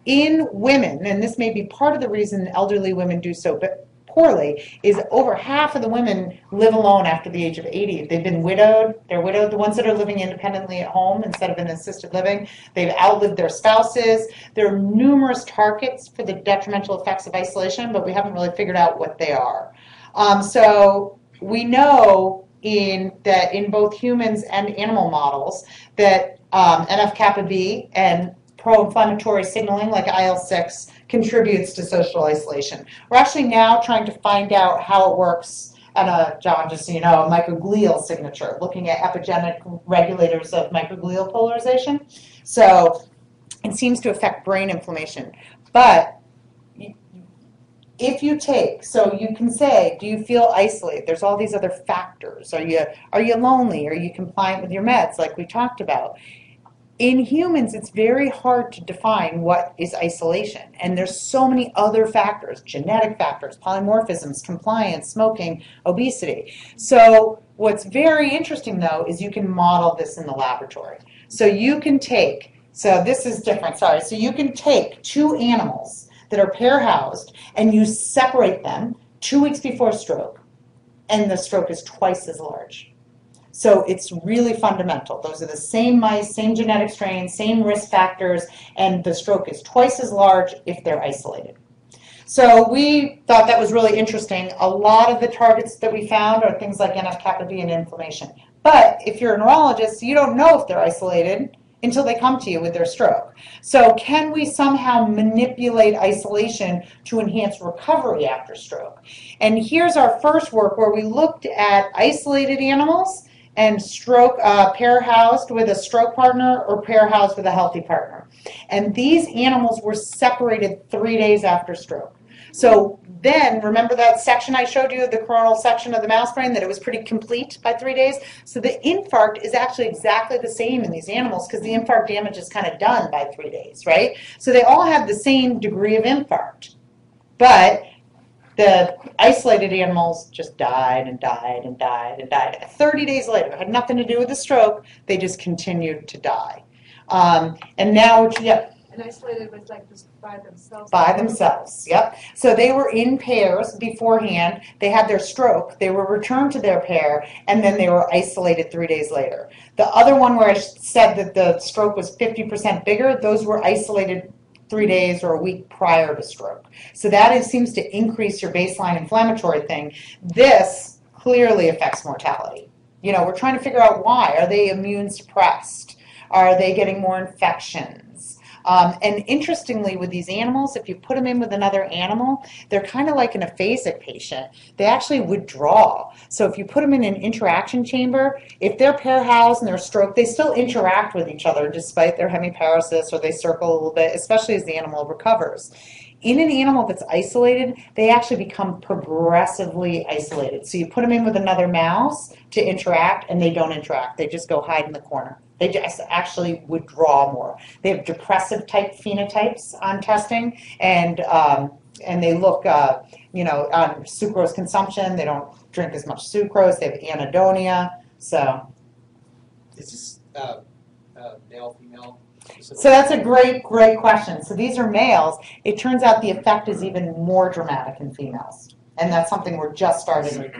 in women, and this may be part of the reason elderly women do so but poorly, is over half of the women live alone after the age of 80. They've been widowed, they're widowed, the ones that are living independently at home instead of in assisted living, they've outlived their spouses. There are numerous targets for the detrimental effects of isolation, but we haven't really figured out what they are. Um, so we know in that in both humans and animal models that um, NF-kappa B and pro-inflammatory signaling like IL-6 contributes to social isolation. We're actually now trying to find out how it works at a, John, just so you know, a microglial signature, looking at epigenetic regulators of microglial polarization. So it seems to affect brain inflammation. But if you take, so you can say, do you feel isolated? There's all these other factors. Are you, are you lonely? Are you compliant with your meds like we talked about? In humans, it's very hard to define what is isolation. And there's so many other factors, genetic factors, polymorphisms, compliance, smoking, obesity. So what's very interesting though is you can model this in the laboratory. So you can take, so this is different, sorry. So you can take two animals that are pair housed and you separate them two weeks before stroke and the stroke is twice as large. So it's really fundamental. Those are the same mice, same genetic strain, same risk factors, and the stroke is twice as large if they're isolated. So we thought that was really interesting. A lot of the targets that we found are things like NF-kappa B and inflammation. But if you're a neurologist, you don't know if they're isolated until they come to you with their stroke. So can we somehow manipulate isolation to enhance recovery after stroke? And here's our first work where we looked at isolated animals and stroke uh, pair housed with a stroke partner or pair housed with a healthy partner. And these animals were separated three days after stroke. So then, remember that section I showed you, the coronal section of the mouse brain, that it was pretty complete by three days? So the infarct is actually exactly the same in these animals because the infarct damage is kind of done by three days, right? So they all have the same degree of infarct. But the isolated animals just died and died and died and died. 30 days later, it had nothing to do with the stroke, they just continued to die. Um, and now, yeah, And isolated was like just by themselves. by themselves, yep. So they were in pairs beforehand, they had their stroke, they were returned to their pair, and then they were isolated three days later. The other one where I said that the stroke was 50% bigger, those were isolated three days or a week prior to stroke. So that is, seems to increase your baseline inflammatory thing. This clearly affects mortality. You know, we're trying to figure out why. Are they immune suppressed? Are they getting more infections? Um, and interestingly, with these animals, if you put them in with another animal, they're kind of like an aphasic patient. They actually withdraw. So if you put them in an interaction chamber, if they're pair housed and they're stroke, they still interact with each other despite their hemiparesis or they circle a little bit, especially as the animal recovers. In an animal that's isolated, they actually become progressively isolated. So you put them in with another mouse to interact, and they don't interact. They just go hide in the corner. They just actually withdraw more. They have depressive type phenotypes on testing, and um, and they look, uh, you know, on sucrose consumption. They don't drink as much sucrose. They have anhedonia. So, Is this uh, uh, male, female? so that's a great, great question. So these are males. It turns out the effect is even more dramatic in females, and that's something we're just starting.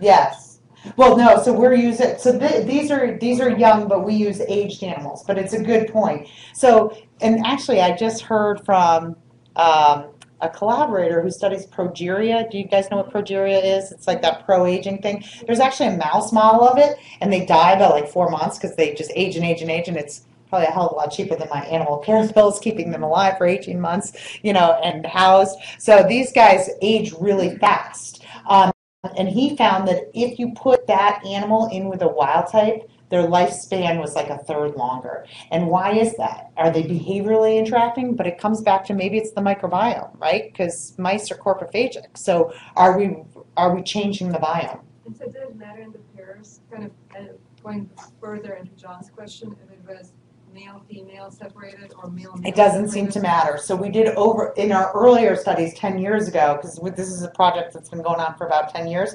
Yes. Well, no, so we're using, so th- these are, these are young, but we use aged animals, but it's a good point. So, and actually, I just heard from um, a collaborator who studies progeria. Do you guys know what progeria is? It's like that pro aging thing. There's actually a mouse model of it, and they die by like four months because they just age and age and age, and it's probably a hell of a lot cheaper than my animal care bills, keeping them alive for 18 months, you know, and housed. So these guys age really fast. Um, and he found that if you put that animal in with a wild type, their lifespan was like a third longer. And why is that? Are they behaviorally interacting? But it comes back to maybe it's the microbiome, right? Because mice are coprophagic. So are we are we changing the biome? And so did it matter in the pairs, kind of uh, going further into John's question, if it was male, female separated or male, male It doesn't seem to separated? matter. So we did over in our earlier studies 10 years ago, because this is a project that's been going on for about 10 years.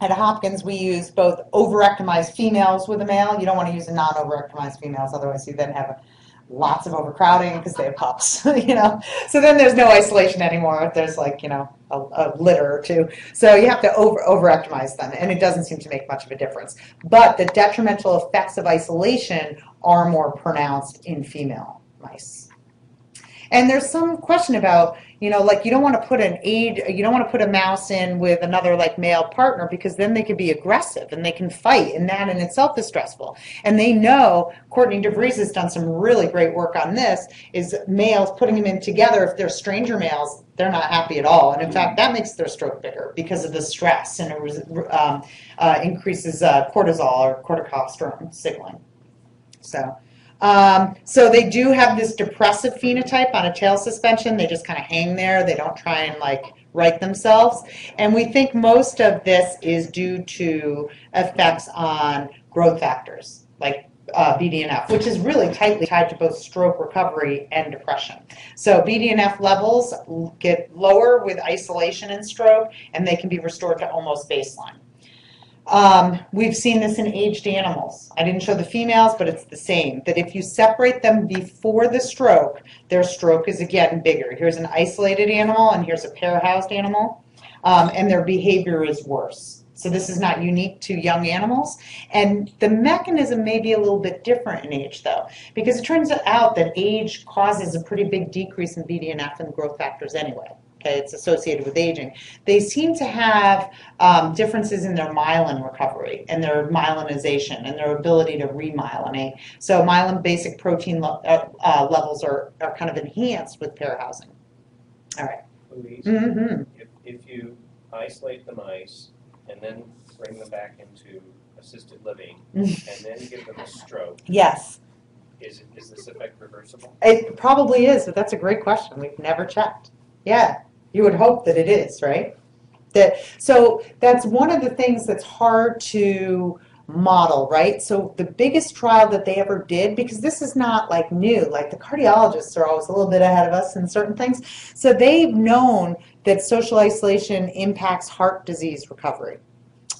At Hopkins, we use both ovariectomized females with a male. You don't want to use a non-ovariectomized females, otherwise you then have lots of overcrowding because they have pups, you know. So then there's no isolation anymore. There's like you know a, a litter or two. So you have to over ovariectomize them, and it doesn't seem to make much of a difference. But the detrimental effects of isolation are more pronounced in female mice. And there's some question about, you know, like you don't want to put an aid, you don't want to put a mouse in with another like male partner because then they could be aggressive and they can fight, and that in itself is stressful. And they know Courtney DeVries has done some really great work on this. Is males putting them in together if they're stranger males, they're not happy at all, and in fact that makes their stroke bigger because of the stress and it um, uh, increases uh, cortisol or corticosterone signaling. So. Um, so they do have this depressive phenotype on a tail suspension. They just kind of hang there. They don't try and like right themselves. And we think most of this is due to effects on growth factors like uh, BDNF, which is really tightly tied to both stroke recovery and depression. So BDNF levels get lower with isolation and stroke, and they can be restored to almost baseline. Um, we've seen this in aged animals. I didn't show the females, but it's the same. That if you separate them before the stroke, their stroke is again bigger. Here's an isolated animal, and here's a pair housed animal, um, and their behavior is worse. So this is not unique to young animals. And the mechanism may be a little bit different in age, though, because it turns out that age causes a pretty big decrease in BDNF and growth factors anyway. Okay, it's associated with aging. They seem to have um, differences in their myelin recovery and their myelinization and their ability to remyelinate. So myelin basic protein le- uh, uh, levels are, are kind of enhanced with pair housing. All right. Louise, Mm-hmm. if, if you isolate the mice and then bring them back into assisted living and then give them a stroke, Yes, is, is this effect reversible? it probably is, but that's a great question. We've never checked. Yeah, you would hope that it is, right? That so that's one of the things that's hard to model, right? So the biggest trial that they ever did, because this is not like new, like the cardiologists are always a little bit ahead of us in certain things. So they've known that social isolation impacts heart disease recovery.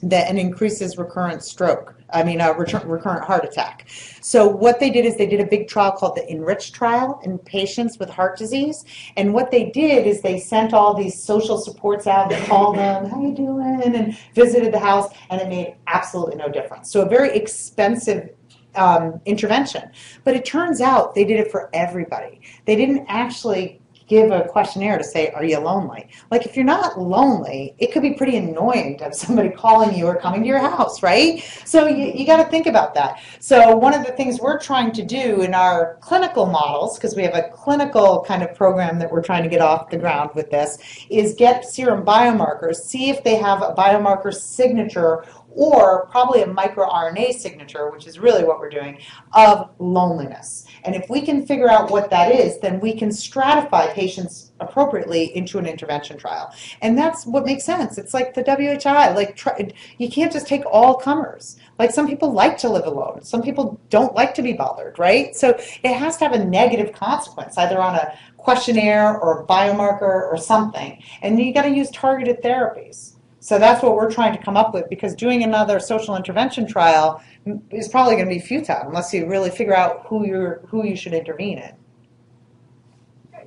That and increases recurrent stroke. I mean, a return, recurrent heart attack. So what they did is they did a big trial called the Enrich trial in patients with heart disease. And what they did is they sent all these social supports out, they called them, how you doing, and visited the house, and it made absolutely no difference. So a very expensive um, intervention. But it turns out they did it for everybody. They didn't actually give a questionnaire to say, are you lonely? Like if you're not lonely, it could be pretty annoying to have somebody calling you or coming to your house, right? So you, you got to think about that. So one of the things we're trying to do in our clinical models, because we have a clinical kind of program that we're trying to get off the ground with this, is get serum biomarkers, see if they have a biomarker signature or probably a microRNA signature, which is really what we're doing, of loneliness. And if we can figure out what that is, then we can stratify patients appropriately into an intervention trial. And that's what makes sense. It's like the WHI, like try, you can't just take all comers. Like some people like to live alone. Some people don't like to be bothered, right? So it has to have a negative consequence, either on a questionnaire or a biomarker or something. And you got to use targeted therapies. So that's what we're trying to come up with because doing another social intervention trial is probably going to be futile unless you really figure out who you're who you should intervene in.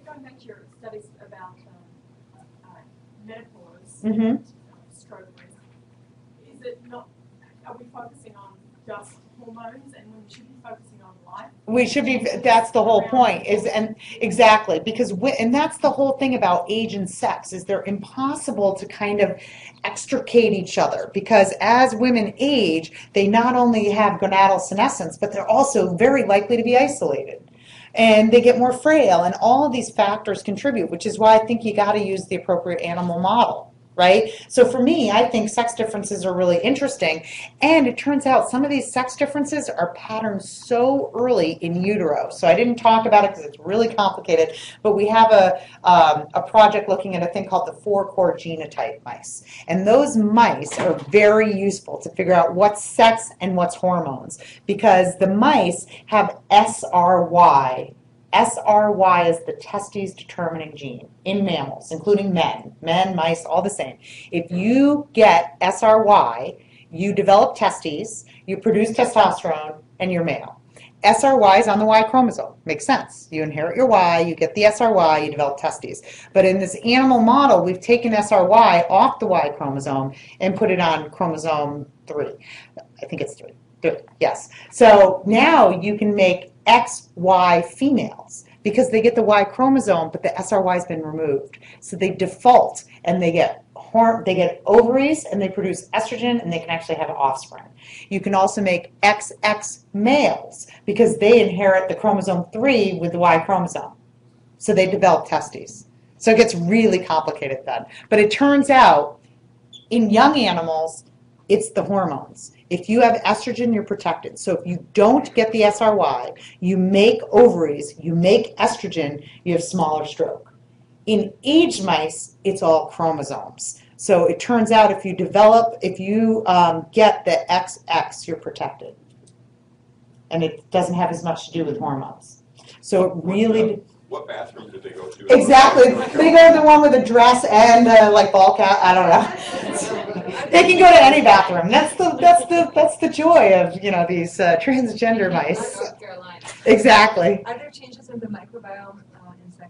Going back to your studies about um, uh, menopause Mhm. and uh, stroke risk, is it not, are we focusing on just hormones and we should be focusing on life. We should be, that's the whole point, is, and, exactly, because, wi- and that's the whole thing about age and sex, is they're impossible to kind of extricate each other, because as women age, they not only have gonadal senescence, but they're also very likely to be isolated. And they get more frail, and all of these factors contribute, which is why I think you gotta use the appropriate animal model, right? So for me, I think sex differences are really interesting, and it turns out some of these sex differences are patterned so early in utero. So I didn't talk about it because it's really complicated, but we have a, um, a project looking at a thing called the four core genotype mice. And those mice are very useful to figure out what's sex and what's hormones because the mice have SRY. SRY is the testes determining gene in mammals, including men, men, mice, all the same. If you get SRY, you develop testes, you produce testosterone, and you're male. SRY is on the Y chromosome. Makes sense. You inherit your Y, you get the SRY, you develop testes. But in this animal model, we've taken SRY off the Y chromosome and put it on chromosome 3. I think it's 3. Three, yes. So now you can make XY females because they get the Y chromosome, but the SRY has been removed. So they default and they get they get ovaries and they produce estrogen and they can actually have offspring. You can also make XX males because they inherit the chromosome 3 with the Y chromosome. So they develop testes. So it gets really complicated then. But it turns out in young animals, it's the hormones. If you have estrogen, you're protected. So if you don't get the SRY, you make ovaries, you make estrogen, you have smaller stroke. In aged mice, it's all chromosomes. So it turns out if you develop, if you um, get the XX, you're protected. And it doesn't have as much to do with hormones. So it really, What bathroom did they go to? exactly. They go to the one with a dress and uh, like ball cap. I don't know. They can go to any bathroom. That's the that's the that's the joy of you know these uh, transgender mice. North Carolina. Exactly. Are there changes in the microbiome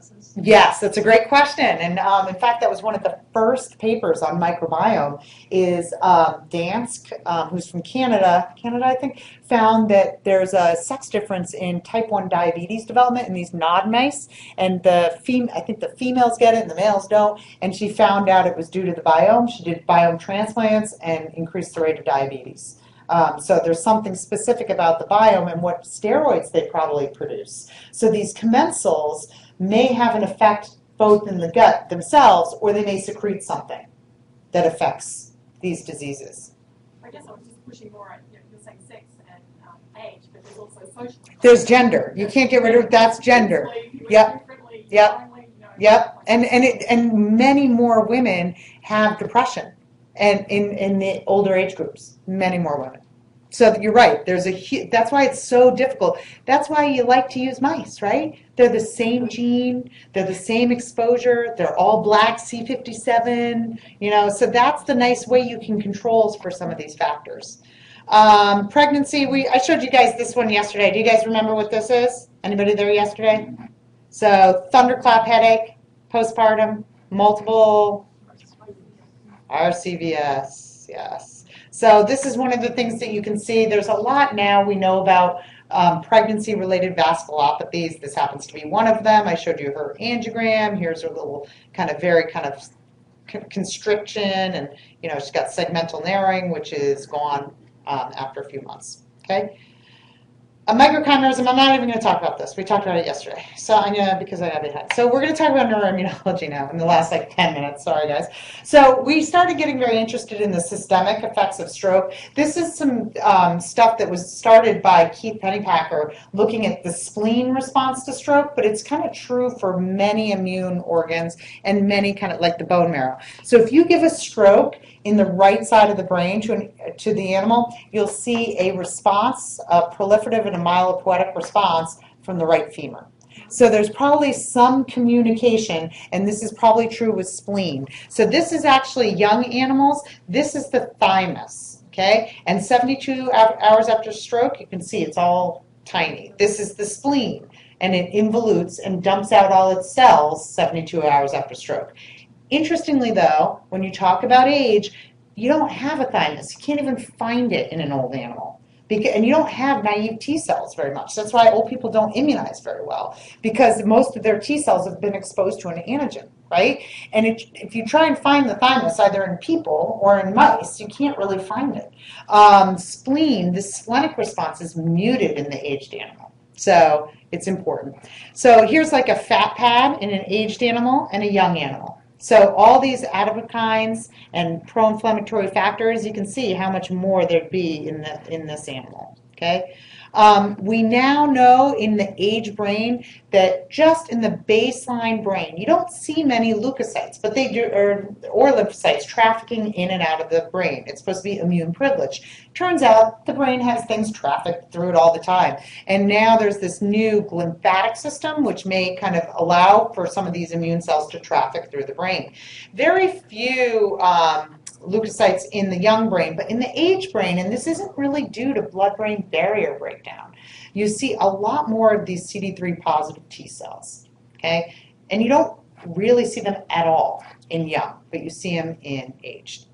sexes? Yes, that's a great question. And um, in fact, that was one of the first papers on microbiome. Is um, Danska, um, who's from Canada, Canada I think, found that there's a sex difference in type one diabetes development in these nod mice, and the fem- I think the females get it and the males don't. And she found out it was due to the biome. She did biome transplants and increased the rate of diabetes. Um, so there's something specific about the biome and what steroids they probably produce. So these commensals may have an effect both in the gut themselves or they may secrete something that affects these diseases. I guess I was just pushing more at, you know, you're saying sex and um, age, but there's also social. There's gender. You can't get rid of that's gender. Yep. Yep. lonely, you know, Yep. And and it, and many more women have depression and in in the older age groups, many more women. So you're right. There's a that's why it's so difficult. That's why you like to use mice, right? They're the same gene, they're the same exposure, they're all black C57, you know, so that's the nice way you can control for some of these factors. Um, pregnancy, we I showed you guys this one yesterday. Do you guys remember what this is? Anybody there yesterday? So thunderclap headache, postpartum, multiple RCVS, yes. So this is one of the things that you can see. There's a lot now we know about um, pregnancy-related vasculopathies. This happens to be one of them. I showed you her angiogram. Here's her little kind of very kind of constriction, and you know she's got segmental narrowing, which is gone um, after a few months. Okay. A microchimerism, I'm not even going to talk about this. We talked about it yesterday. So I know because I got behind. So we're going to talk about neuroimmunology now in the last like 10 minutes. Sorry, guys. So we started getting very interested in the systemic effects of stroke. This is some um, stuff that was started by Keith Pennypacker looking at the spleen response to stroke, but it's kind of true for many immune organs and many kind of like the bone marrow. So if you give a stroke in the right side of the brain to, an, to the animal, you'll see a response, a proliferative and a myelopoietic response from the right femur. So there's probably some communication, and this is probably true with spleen. So this is actually young animals. This is the thymus, okay? And 72 hours after stroke, you can see it's all tiny. This is the spleen, and it involutes and dumps out all its cells 72 hours after stroke. Interestingly, though, when you talk about age, you don't have a thymus. You can't even find it in an old animal. Because, and you don't have naive T cells very much. That's why old people don't immunize very well because most of their T cells have been exposed to an antigen, right? And it, if you try and find the thymus either in people or in mice, you can't really find it. Um, spleen, the splenic response is muted in the aged animal. So it's important. So here's like a fat pad in an aged animal and a young animal. So all these adipokines and pro-inflammatory factors, you can see how much more there'd be in the in this animal. Okay. Um, we now know in the age brain that just in the baseline brain, you don't see many leukocytes, but they do, or, or lymphocytes trafficking in and out of the brain. It's supposed to be immune privilege. Turns out the brain has things trafficked through it all the time. And now there's this new lymphatic system, which may kind of allow for some of these immune cells to traffic through the brain. Very few. Um, leukocytes in the young brain, but in the age brain, and this isn't really due to blood brain barrier breakdown, you see a lot more of these CD3 positive T cells. Okay? And you don't really see them at all in young, but you see them in aged.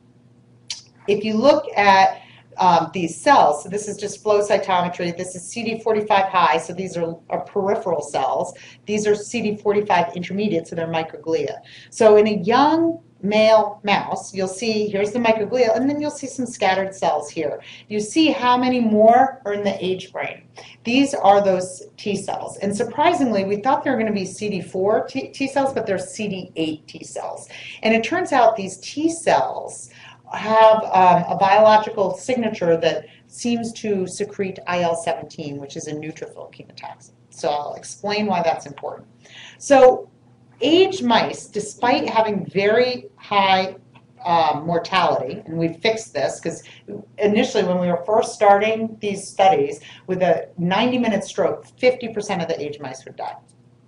If you look at um, these cells, so this is just flow cytometry, this is CD45 high, so these are, are peripheral cells. These are CD45 intermediate, so they're microglia. So in a young male mouse, you'll see, here's the microglia, and then you'll see some scattered cells here. You see how many more are in the age brain. These are those T cells. And surprisingly, we thought they were going to be CD4 T, T cells, but they're CD8 T cells. And it turns out these T cells have um, a biological signature that seems to secrete IL-17, which is a neutrophil chemotaxin. So I'll explain why that's important. So aged mice, despite having very high um, mortality, and we fixed this because initially when we were first starting these studies, with a 90-minute stroke, 50% of the aged mice would die.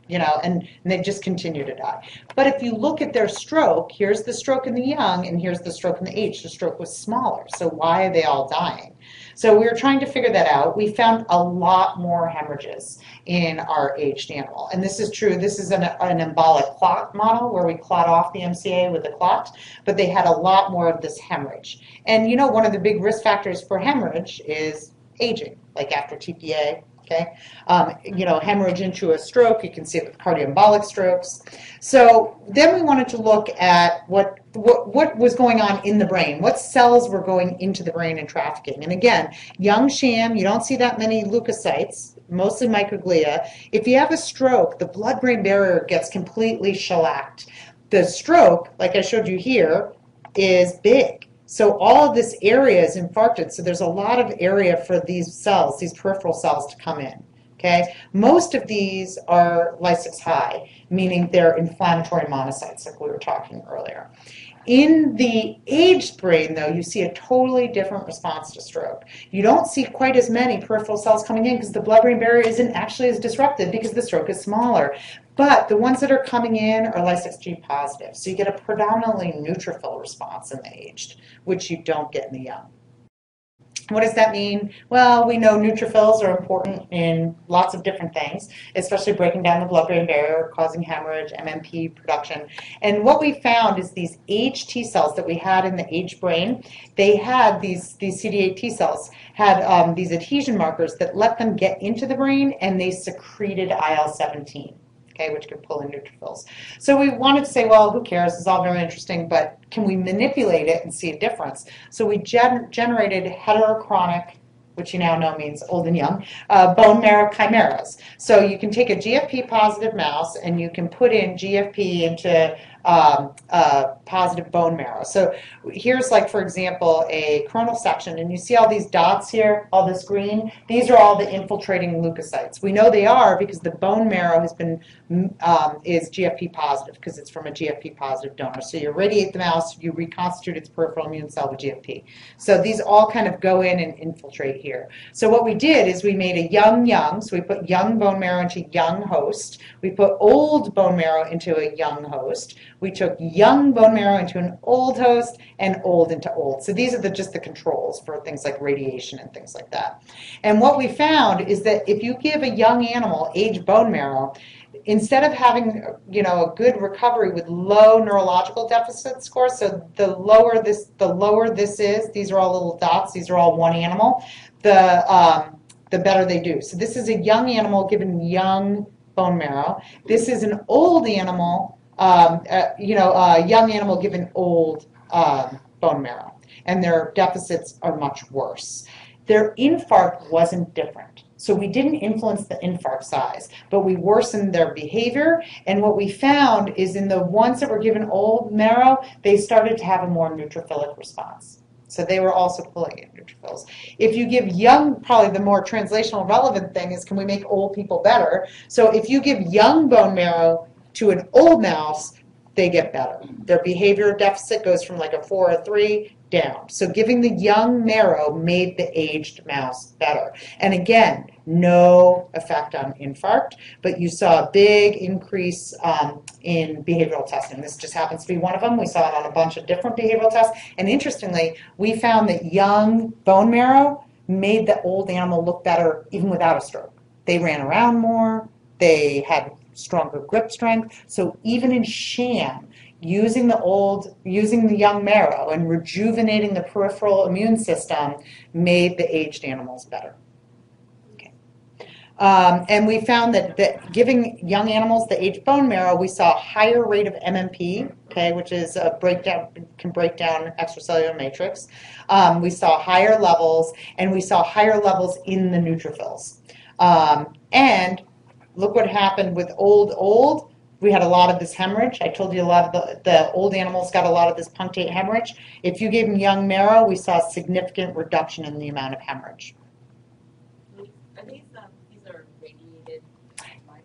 You know, and, and they just continue to die. But if you look at their stroke, here's the stroke in the young, and here's the stroke in the aged. The stroke was smaller. So why are they all dying? So we were trying to figure that out. We found a lot more hemorrhages in our aged animal. And this is true. This is an, an embolic clot model where we clot off the MCA with a clot, but they had a lot more of this hemorrhage. And you know, one of the big risk factors for hemorrhage is aging, like after TPA, okay? Um, you know, hemorrhage into a stroke, you can see it with cardioembolic strokes. So then we wanted to look at what, what, what was going on in the brain, what cells were going into the brain and trafficking. And again, young sham, you don't see that many leukocytes, mostly microglia. If you have a stroke, the blood-brain barrier gets completely shellacked. The stroke, like I showed you here, is big. So all of this area is infarcted. So there's a lot of area for these cells, these peripheral cells to come in. Okay, most of these are Ly6 high, meaning they're inflammatory monocytes, like we were talking earlier. In the aged brain, though, you see a totally different response to stroke. You don't see quite as many peripheral cells coming in because the blood-brain barrier isn't actually as disrupted because the stroke is smaller. But the ones that are coming in are Ly6G positive. So you get a predominantly neutrophil response in the aged, which you don't get in the young. What does that mean? Well, we know neutrophils are important in lots of different things, especially breaking down the blood-brain barrier, causing hemorrhage, MMP production. And what we found is these aged T cells that we had in the aged brain, they had these, these CD8 T cells, had um, these adhesion markers that let them get into the brain and they secreted IL-17 okay, which could pull in neutrophils. So we wanted to say, well, who cares? It's all very interesting, but can we manipulate it and see a difference? So we gen generated heterochronic which you now know means old and young, uh, bone marrow chimeras. So you can take a GFP positive mouse and you can put in GFP into um, uh, positive bone marrow. So here's like, for example, a coronal section, and you see all these dots here, all this green? These are all the infiltrating leukocytes. We know they are because the bone marrow has been, um, is GFP positive because it's from a GFP positive donor. So you irradiate the mouse, you reconstitute its peripheral immune cell with GFP. So these all kind of go in and infiltrate here. So what we did is we made a young young, so we put young bone marrow into young host. We put old bone marrow into a young host. We took young bone marrow into an old host and old into old. So these are the, just the controls for things like radiation and things like that. And what we found is that if you give a young animal aged bone marrow, instead of having, you know, a good recovery with low neurological deficit score, so the lower this, the lower this is, these are all little dots, these are all one animal, the, um, the better they do. So this is a young animal given young bone marrow. This is an old animal, um, uh, you know, a young animal given old um, bone marrow, and their deficits are much worse. Their infarct wasn't different. So we didn't influence the infarct size, but we worsened their behavior. And what we found is in the ones that were given old marrow, they started to have a more neutrophilic response. So they were also pulling in neutrophils. If you give young, probably the more translational relevant thing is can we make old people better? So if you give young bone marrow to an old mouse, they get better. Their behavior deficit goes from like a four or three down. So giving the young marrow made the aged mouse better. And again, no effect on infarct, but you saw a big increase um, in behavioral testing. This just happens to be one of them. We saw it on a bunch of different behavioral tests. And interestingly, we found that young bone marrow made the old animal look better even without a stroke. They ran around more, they had stronger grip strength. So even in sham, using the old, using the young marrow and rejuvenating the peripheral immune system made the aged animals better. Okay. Um, and we found that, that giving young animals the aged bone marrow, we saw a higher rate of MMP, okay, which is a breakdown, can break down extracellular matrix. Um, we saw higher levels, and we saw higher levels in the neutrophils. Um, and look what happened with old, old. We had a lot of this hemorrhage. I told you a lot of the, the old animals got a lot of this punctate hemorrhage. If you gave them young marrow, we saw a significant reduction in the amount of hemorrhage. Are these, um, these are radiated?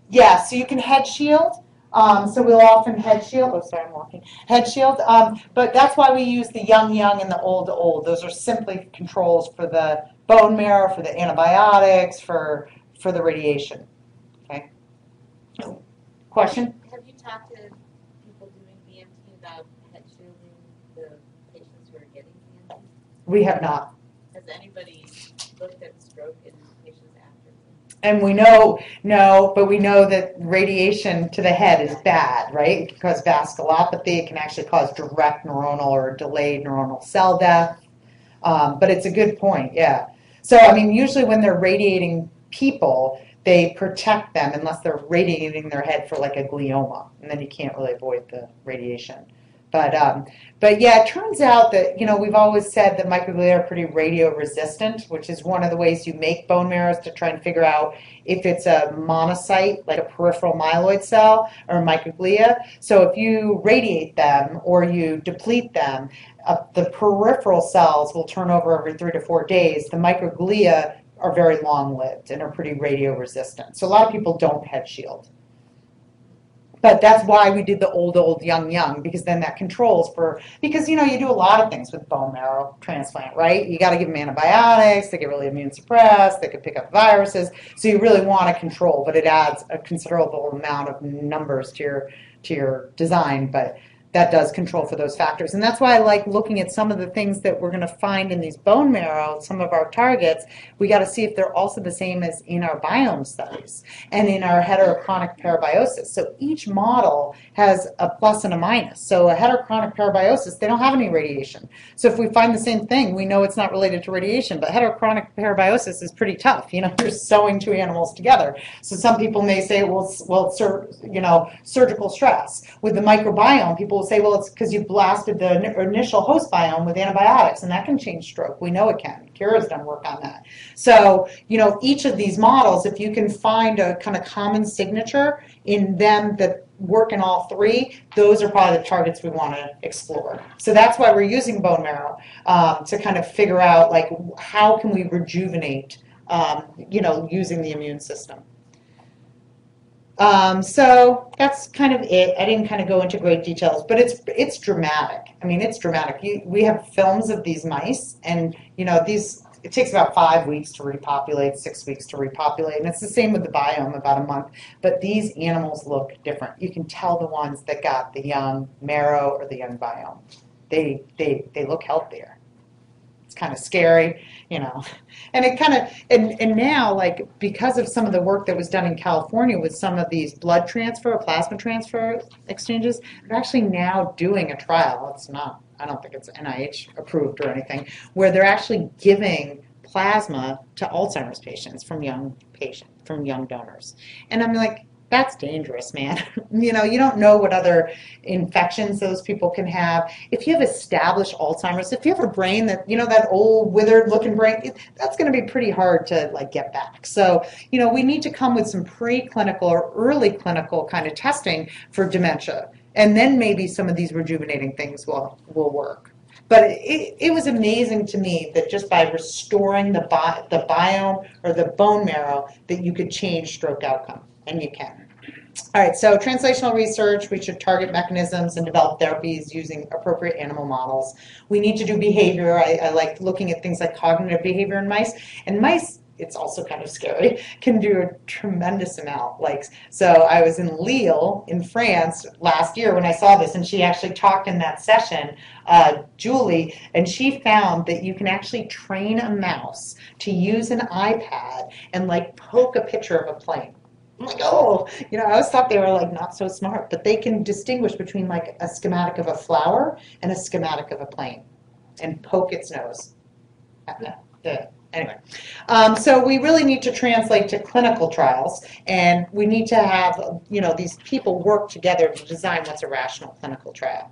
Yeah, so you can head shield. Um, so we'll often head shield. Oh, sorry, I'm walking. Head shield. Um, but that's why we use the young, young, and the old, old. Those are simply controls for the bone marrow, for the antibiotics, for for the radiation. Question? Have you talked to people doing BMT about head shielding the patients who are getting BMT? We have not. Has anybody looked at stroke in patients after? And we know, no, but we know that radiation to the head is bad, right? It can cause vasculopathy. It can actually cause direct neuronal or delayed neuronal cell death. Um, but it's a good point, yeah. So, I mean, usually when they're radiating people, they protect them unless they're radiating their head for like a glioma, and then you can't really avoid the radiation. But um, but yeah, it turns out that you know we've always said that microglia are pretty radio resistant, which is one of the ways you make bone marrows to try and figure out if it's a monocyte, like a peripheral myeloid cell, or microglia. So if you radiate them or you deplete them, uh, the peripheral cells will turn over every three to four days. The microglia are very long lived and are pretty radio resistant. So a lot of people don't head shield. But that's why we did the old, old, young, young, because then that controls for, because you know, you do a lot of things with bone marrow transplant, right? You got to give them antibiotics, they get really immune suppressed, they could pick up viruses. So you really want to control, but it adds a considerable amount of numbers to your, to your design. But that does control for those factors. And that's why I like looking at some of the things that we're going to find in these bone marrow, some of our targets. We got to see if they're also the same as in our biome studies and in our heterochronic parabiosis. So each model has a plus and a minus. So a heterochronic parabiosis, they don't have any radiation. So if we find the same thing, we know it's not related to radiation. But heterochronic parabiosis is pretty tough. You know, you're sewing two animals together. So some people may say, well, well, sur- you know, surgical stress. With the microbiome, people will say, well, it's because you blasted the in- initial host biome with antibiotics, and that can change stroke. We know it can. Cura's done work on that. So, you know, each of these models, if you can find a kind of common signature in them that work in all three, those are probably the targets we want to explore. So that's why we're using bone marrow um, to kind of figure out, like, how can we rejuvenate, um, you know, using the immune system. Um, so that's kind of it. I didn't kind of go into great details, but it's it's dramatic. I mean, it's dramatic. You, we have films of these mice, and you know these. It takes about five weeks to repopulate, six weeks to repopulate, and it's the same with the biome, about a month. But these animals look different. You can tell the ones that got the young marrow or the young biome. They they they look healthier. It's kind of scary, you know. And it kind of, and, and now, like, because of some of the work that was done in California with some of these blood transfer, plasma transfer exchanges, they're actually now doing a trial. It's not, I don't think it's NIH approved or anything, where they're actually giving plasma to Alzheimer's patients from young patient, from young donors. And I'm like, that's dangerous, man. you know, you don't know what other infections those people can have. If you have established Alzheimer's, if you have a brain that, you know, that old withered looking brain, it- that's going to be pretty hard to like get back. So, you know, we need to come with some preclinical or early clinical kind of testing for dementia. And then maybe some of these rejuvenating things will, will work. But it, it was amazing to me that just by restoring the, bi- the biome or the bone marrow, that you could change stroke outcome, and you can. All right, so translational research, we should target mechanisms and develop therapies using appropriate animal models. We need to do behavior. I, I like looking at things like cognitive behavior in mice. And mice, it's also kind of scary, can do a tremendous amount. Like, so I was in Lille in France last year when I saw this, and she actually talked in that session, uh, Julie, and she found that you can actually train a mouse to use an iPad and like poke a picture of a plane. I'm like, oh, you know, I always thought they were like not so smart, but they can distinguish between like a schematic of a flower and a schematic of a plane and poke its nose. Anyway, um, so we really need to translate to clinical trials, and we need to have, you know, these people work together to design what's a rational clinical trial.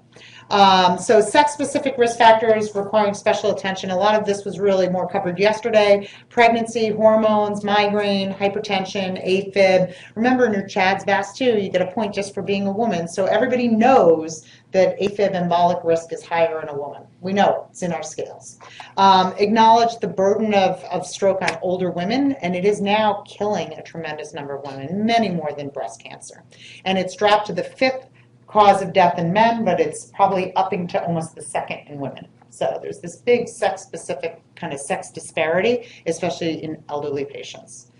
Um, so sex-specific risk factors requiring special attention. A lot of this was really more covered yesterday. Pregnancy, hormones, migraine, hypertension, AFib. Remember in your CHADS VAS too, you get a point just for being a woman. So everybody knows that AFib embolic risk is higher in a woman. We know it. it's in our scales. Um, acknowledge the burden of, of stroke on older women, and it is now killing a tremendous number of women, many more than breast cancer. And it's dropped to the fifth cause of death in men, but it's probably upping to almost the second in women. So there's this big sex-specific kind of sex disparity, especially in elderly patients.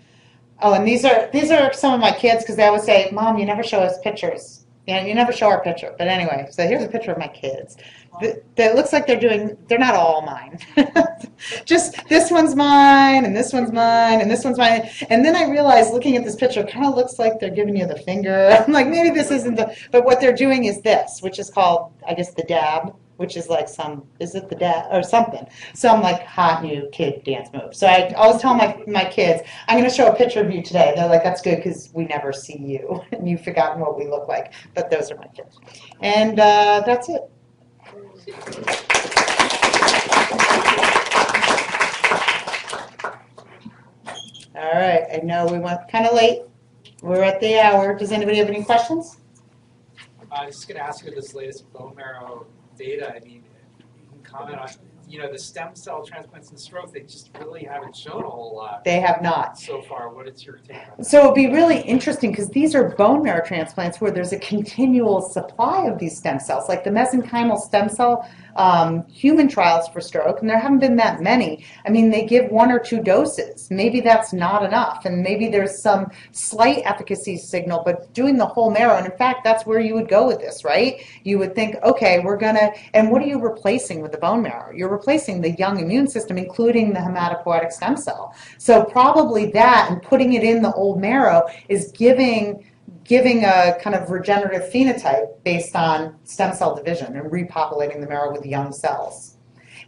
Oh, and these are these are some of my kids because they always say, "Mom, you never show us pictures. Yeah, you never show our picture." But anyway, so here's a picture of my kids. Th- That looks like they're doing. They're not all mine. Just this one's mine, and this one's mine, and this one's mine. And then I realized, looking at this picture, kind of looks like they're giving you the finger. I'm like, maybe this isn't the. But what they're doing is this, which is called, I guess, the dab, which is like some. Is it the dab or something? Some like hot new kid dance move. So I always tell my my kids, I'm going to show a picture of you today. They're like, that's good because we never see you, and you've forgotten what we look like. But those are my kids, and uh, that's it. All right, I know we went kind of late. We're at the hour. Does anybody have any questions? I was just gonna ask you this latest bone marrow data, I mean, you can comment on, you know, the stem cell transplants and stroke, they just really haven't shown a whole lot They have not. so far. What is your take on that? So it'd be really interesting because these are bone marrow transplants where there's a continual supply of these stem cells, like the mesenchymal stem cell um, human trials for stroke, and there haven't been that many. I mean, they give one or two doses. Maybe that's not enough, and maybe there's some slight efficacy signal, but doing the whole marrow, and in fact, that's where you would go with this, right? You would think, okay, we're gonna, and what are you replacing with the bone marrow? You're replacing the young immune system, including the hematopoietic stem cell. So probably that and putting it in the old marrow is giving giving a kind of regenerative phenotype based on stem cell division and repopulating the marrow with young cells.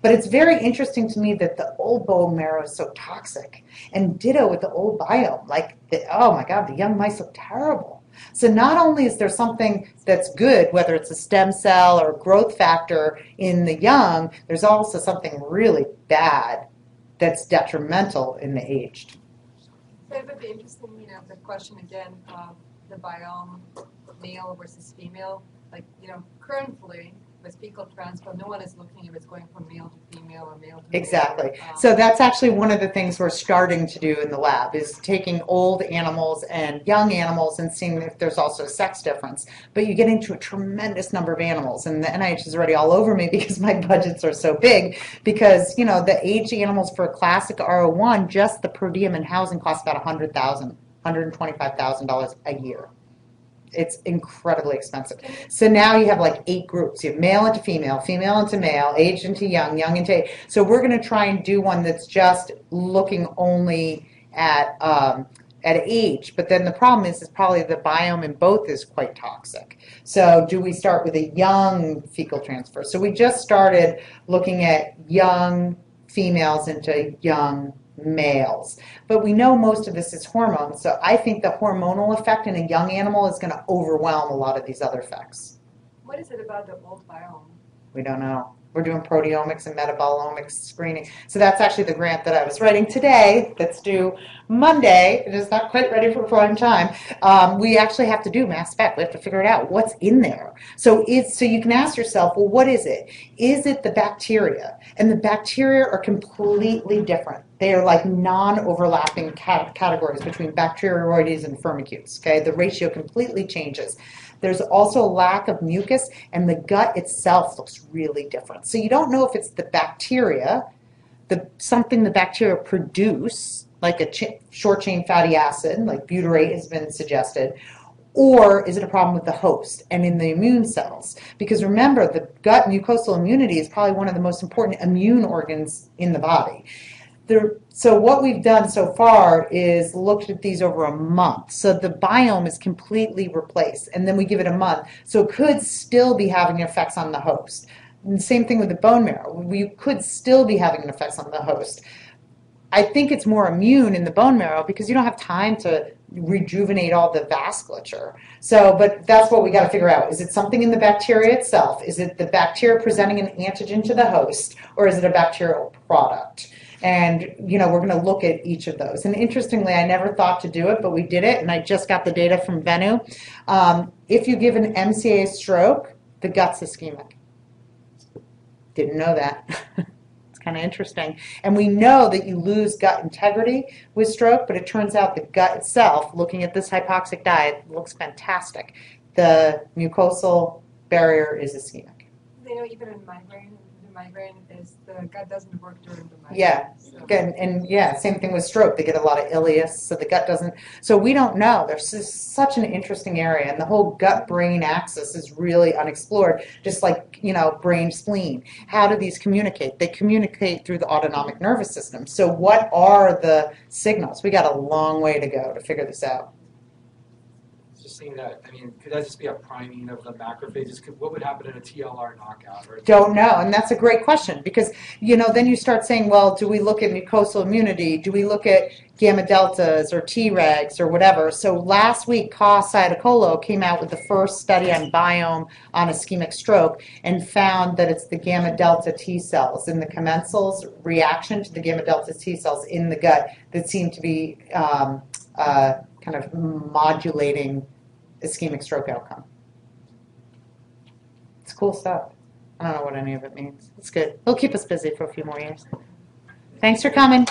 But it's very interesting to me that the old bone marrow is so toxic, and ditto with the old biome. Like, the, oh my God, the young mice look terrible. So not only is there something that's good, whether it's a stem cell or growth factor in the young, there's also something really bad that's detrimental in the aged. It would be interesting, you know, the question again, of the biome, male versus female. Like, you know, currently with fecal transplant, no one is looking if it's going from male to female or male to male. Exactly. Um, So that's actually one of the things we're starting to do in the lab is taking old animals and young animals and seeing if there's also a sex difference. But you get into a tremendous number of animals, and the NIH is already all over me because my budgets are so big. Because you know the aged animals for a classic R01, just the per diem and housing costs about a hundred thousand, hundred and twenty-five thousand dollars a year. It's incredibly expensive. So now you have like eight groups. You have male into female, female into male, age into young, young into age. So we're going to try and do one that's just looking only at um, at age. But then the problem is, is probably the biome in both is quite toxic. So do we start with a young fecal transfer? So we just started looking at young females into young males. But we know most of this is hormones, so I think the hormonal effect in a young animal is going to overwhelm a lot of these other effects. What is it about the old biome? We don't know. We're doing proteomics and metabolomics screening. So that's actually the grant that I was writing today that's due Monday. It is not quite ready for prime time. Um, we actually have to do mass spec. We have to figure it out what's in there. So it's so you can ask yourself, well, what is it? Is it the bacteria? And the bacteria are completely different. They are like non-overlapping cat- categories between Bacteroides and Firmicutes. Okay, the ratio completely changes. There's also a lack of mucus, and the gut itself looks really different. So you don't know if it's the bacteria, the something the bacteria produce, like a ch- short chain fatty acid, like butyrate has been suggested, or is it a problem with the host and in the immune cells? Because remember, the gut mucosal immunity is probably one of the most important immune organs in the body. So what we've done so far is looked at these over a month. So the biome is completely replaced, and then we give it a month. So it could still be having effects on the host. And same thing with the bone marrow. We could still be having an effects on the host. I think it's more immune in the bone marrow because you don't have time to rejuvenate all the vasculature. So, but that's what we got to figure out. Is it something in the bacteria itself? Is it the bacteria presenting an antigen to the host, or is it a bacterial product? And, you know, we're going to look at each of those. And interestingly, I never thought to do it, but we did it, and I just got the data from Venu. Um, if you give an MCA stroke, the gut's ischemic. Didn't know that. it's kind of interesting. And we know that you lose gut integrity with stroke, but it turns out the gut itself, looking at this hypoxic diet, looks fantastic. The mucosal barrier is ischemic. They know even in migraine, the migraine is the gut doesn't work during the migraine. Yeah. So- And, and yeah, same thing with stroke. They get a lot of ileus, so the gut doesn't. So we don't know. There's just such an interesting area, and the whole gut-brain axis is really unexplored. Just like you know, brain-spleen. How do these communicate? They communicate through the autonomic nervous system. So what are the signals? We got a long way to go to figure this out. Seeing that, I mean, could that just be a priming of the macrophages? Could, what would happen in a TLR knockout? Or Don't know, and that's a great question because you know then you start saying, well, do we look at mucosal immunity? Do we look at gamma deltas or Tregs or whatever? So last week, Ka Iadecola came out with the first study on biome on ischemic stroke and found that it's the gamma delta T cells in the commensals reaction to the gamma delta T cells in the gut that seem to be um, uh, kind of modulating ischemic stroke outcome. It's cool stuff. I don't know what any of it means. It's good. It'll keep us busy for a few more years. Thanks for coming.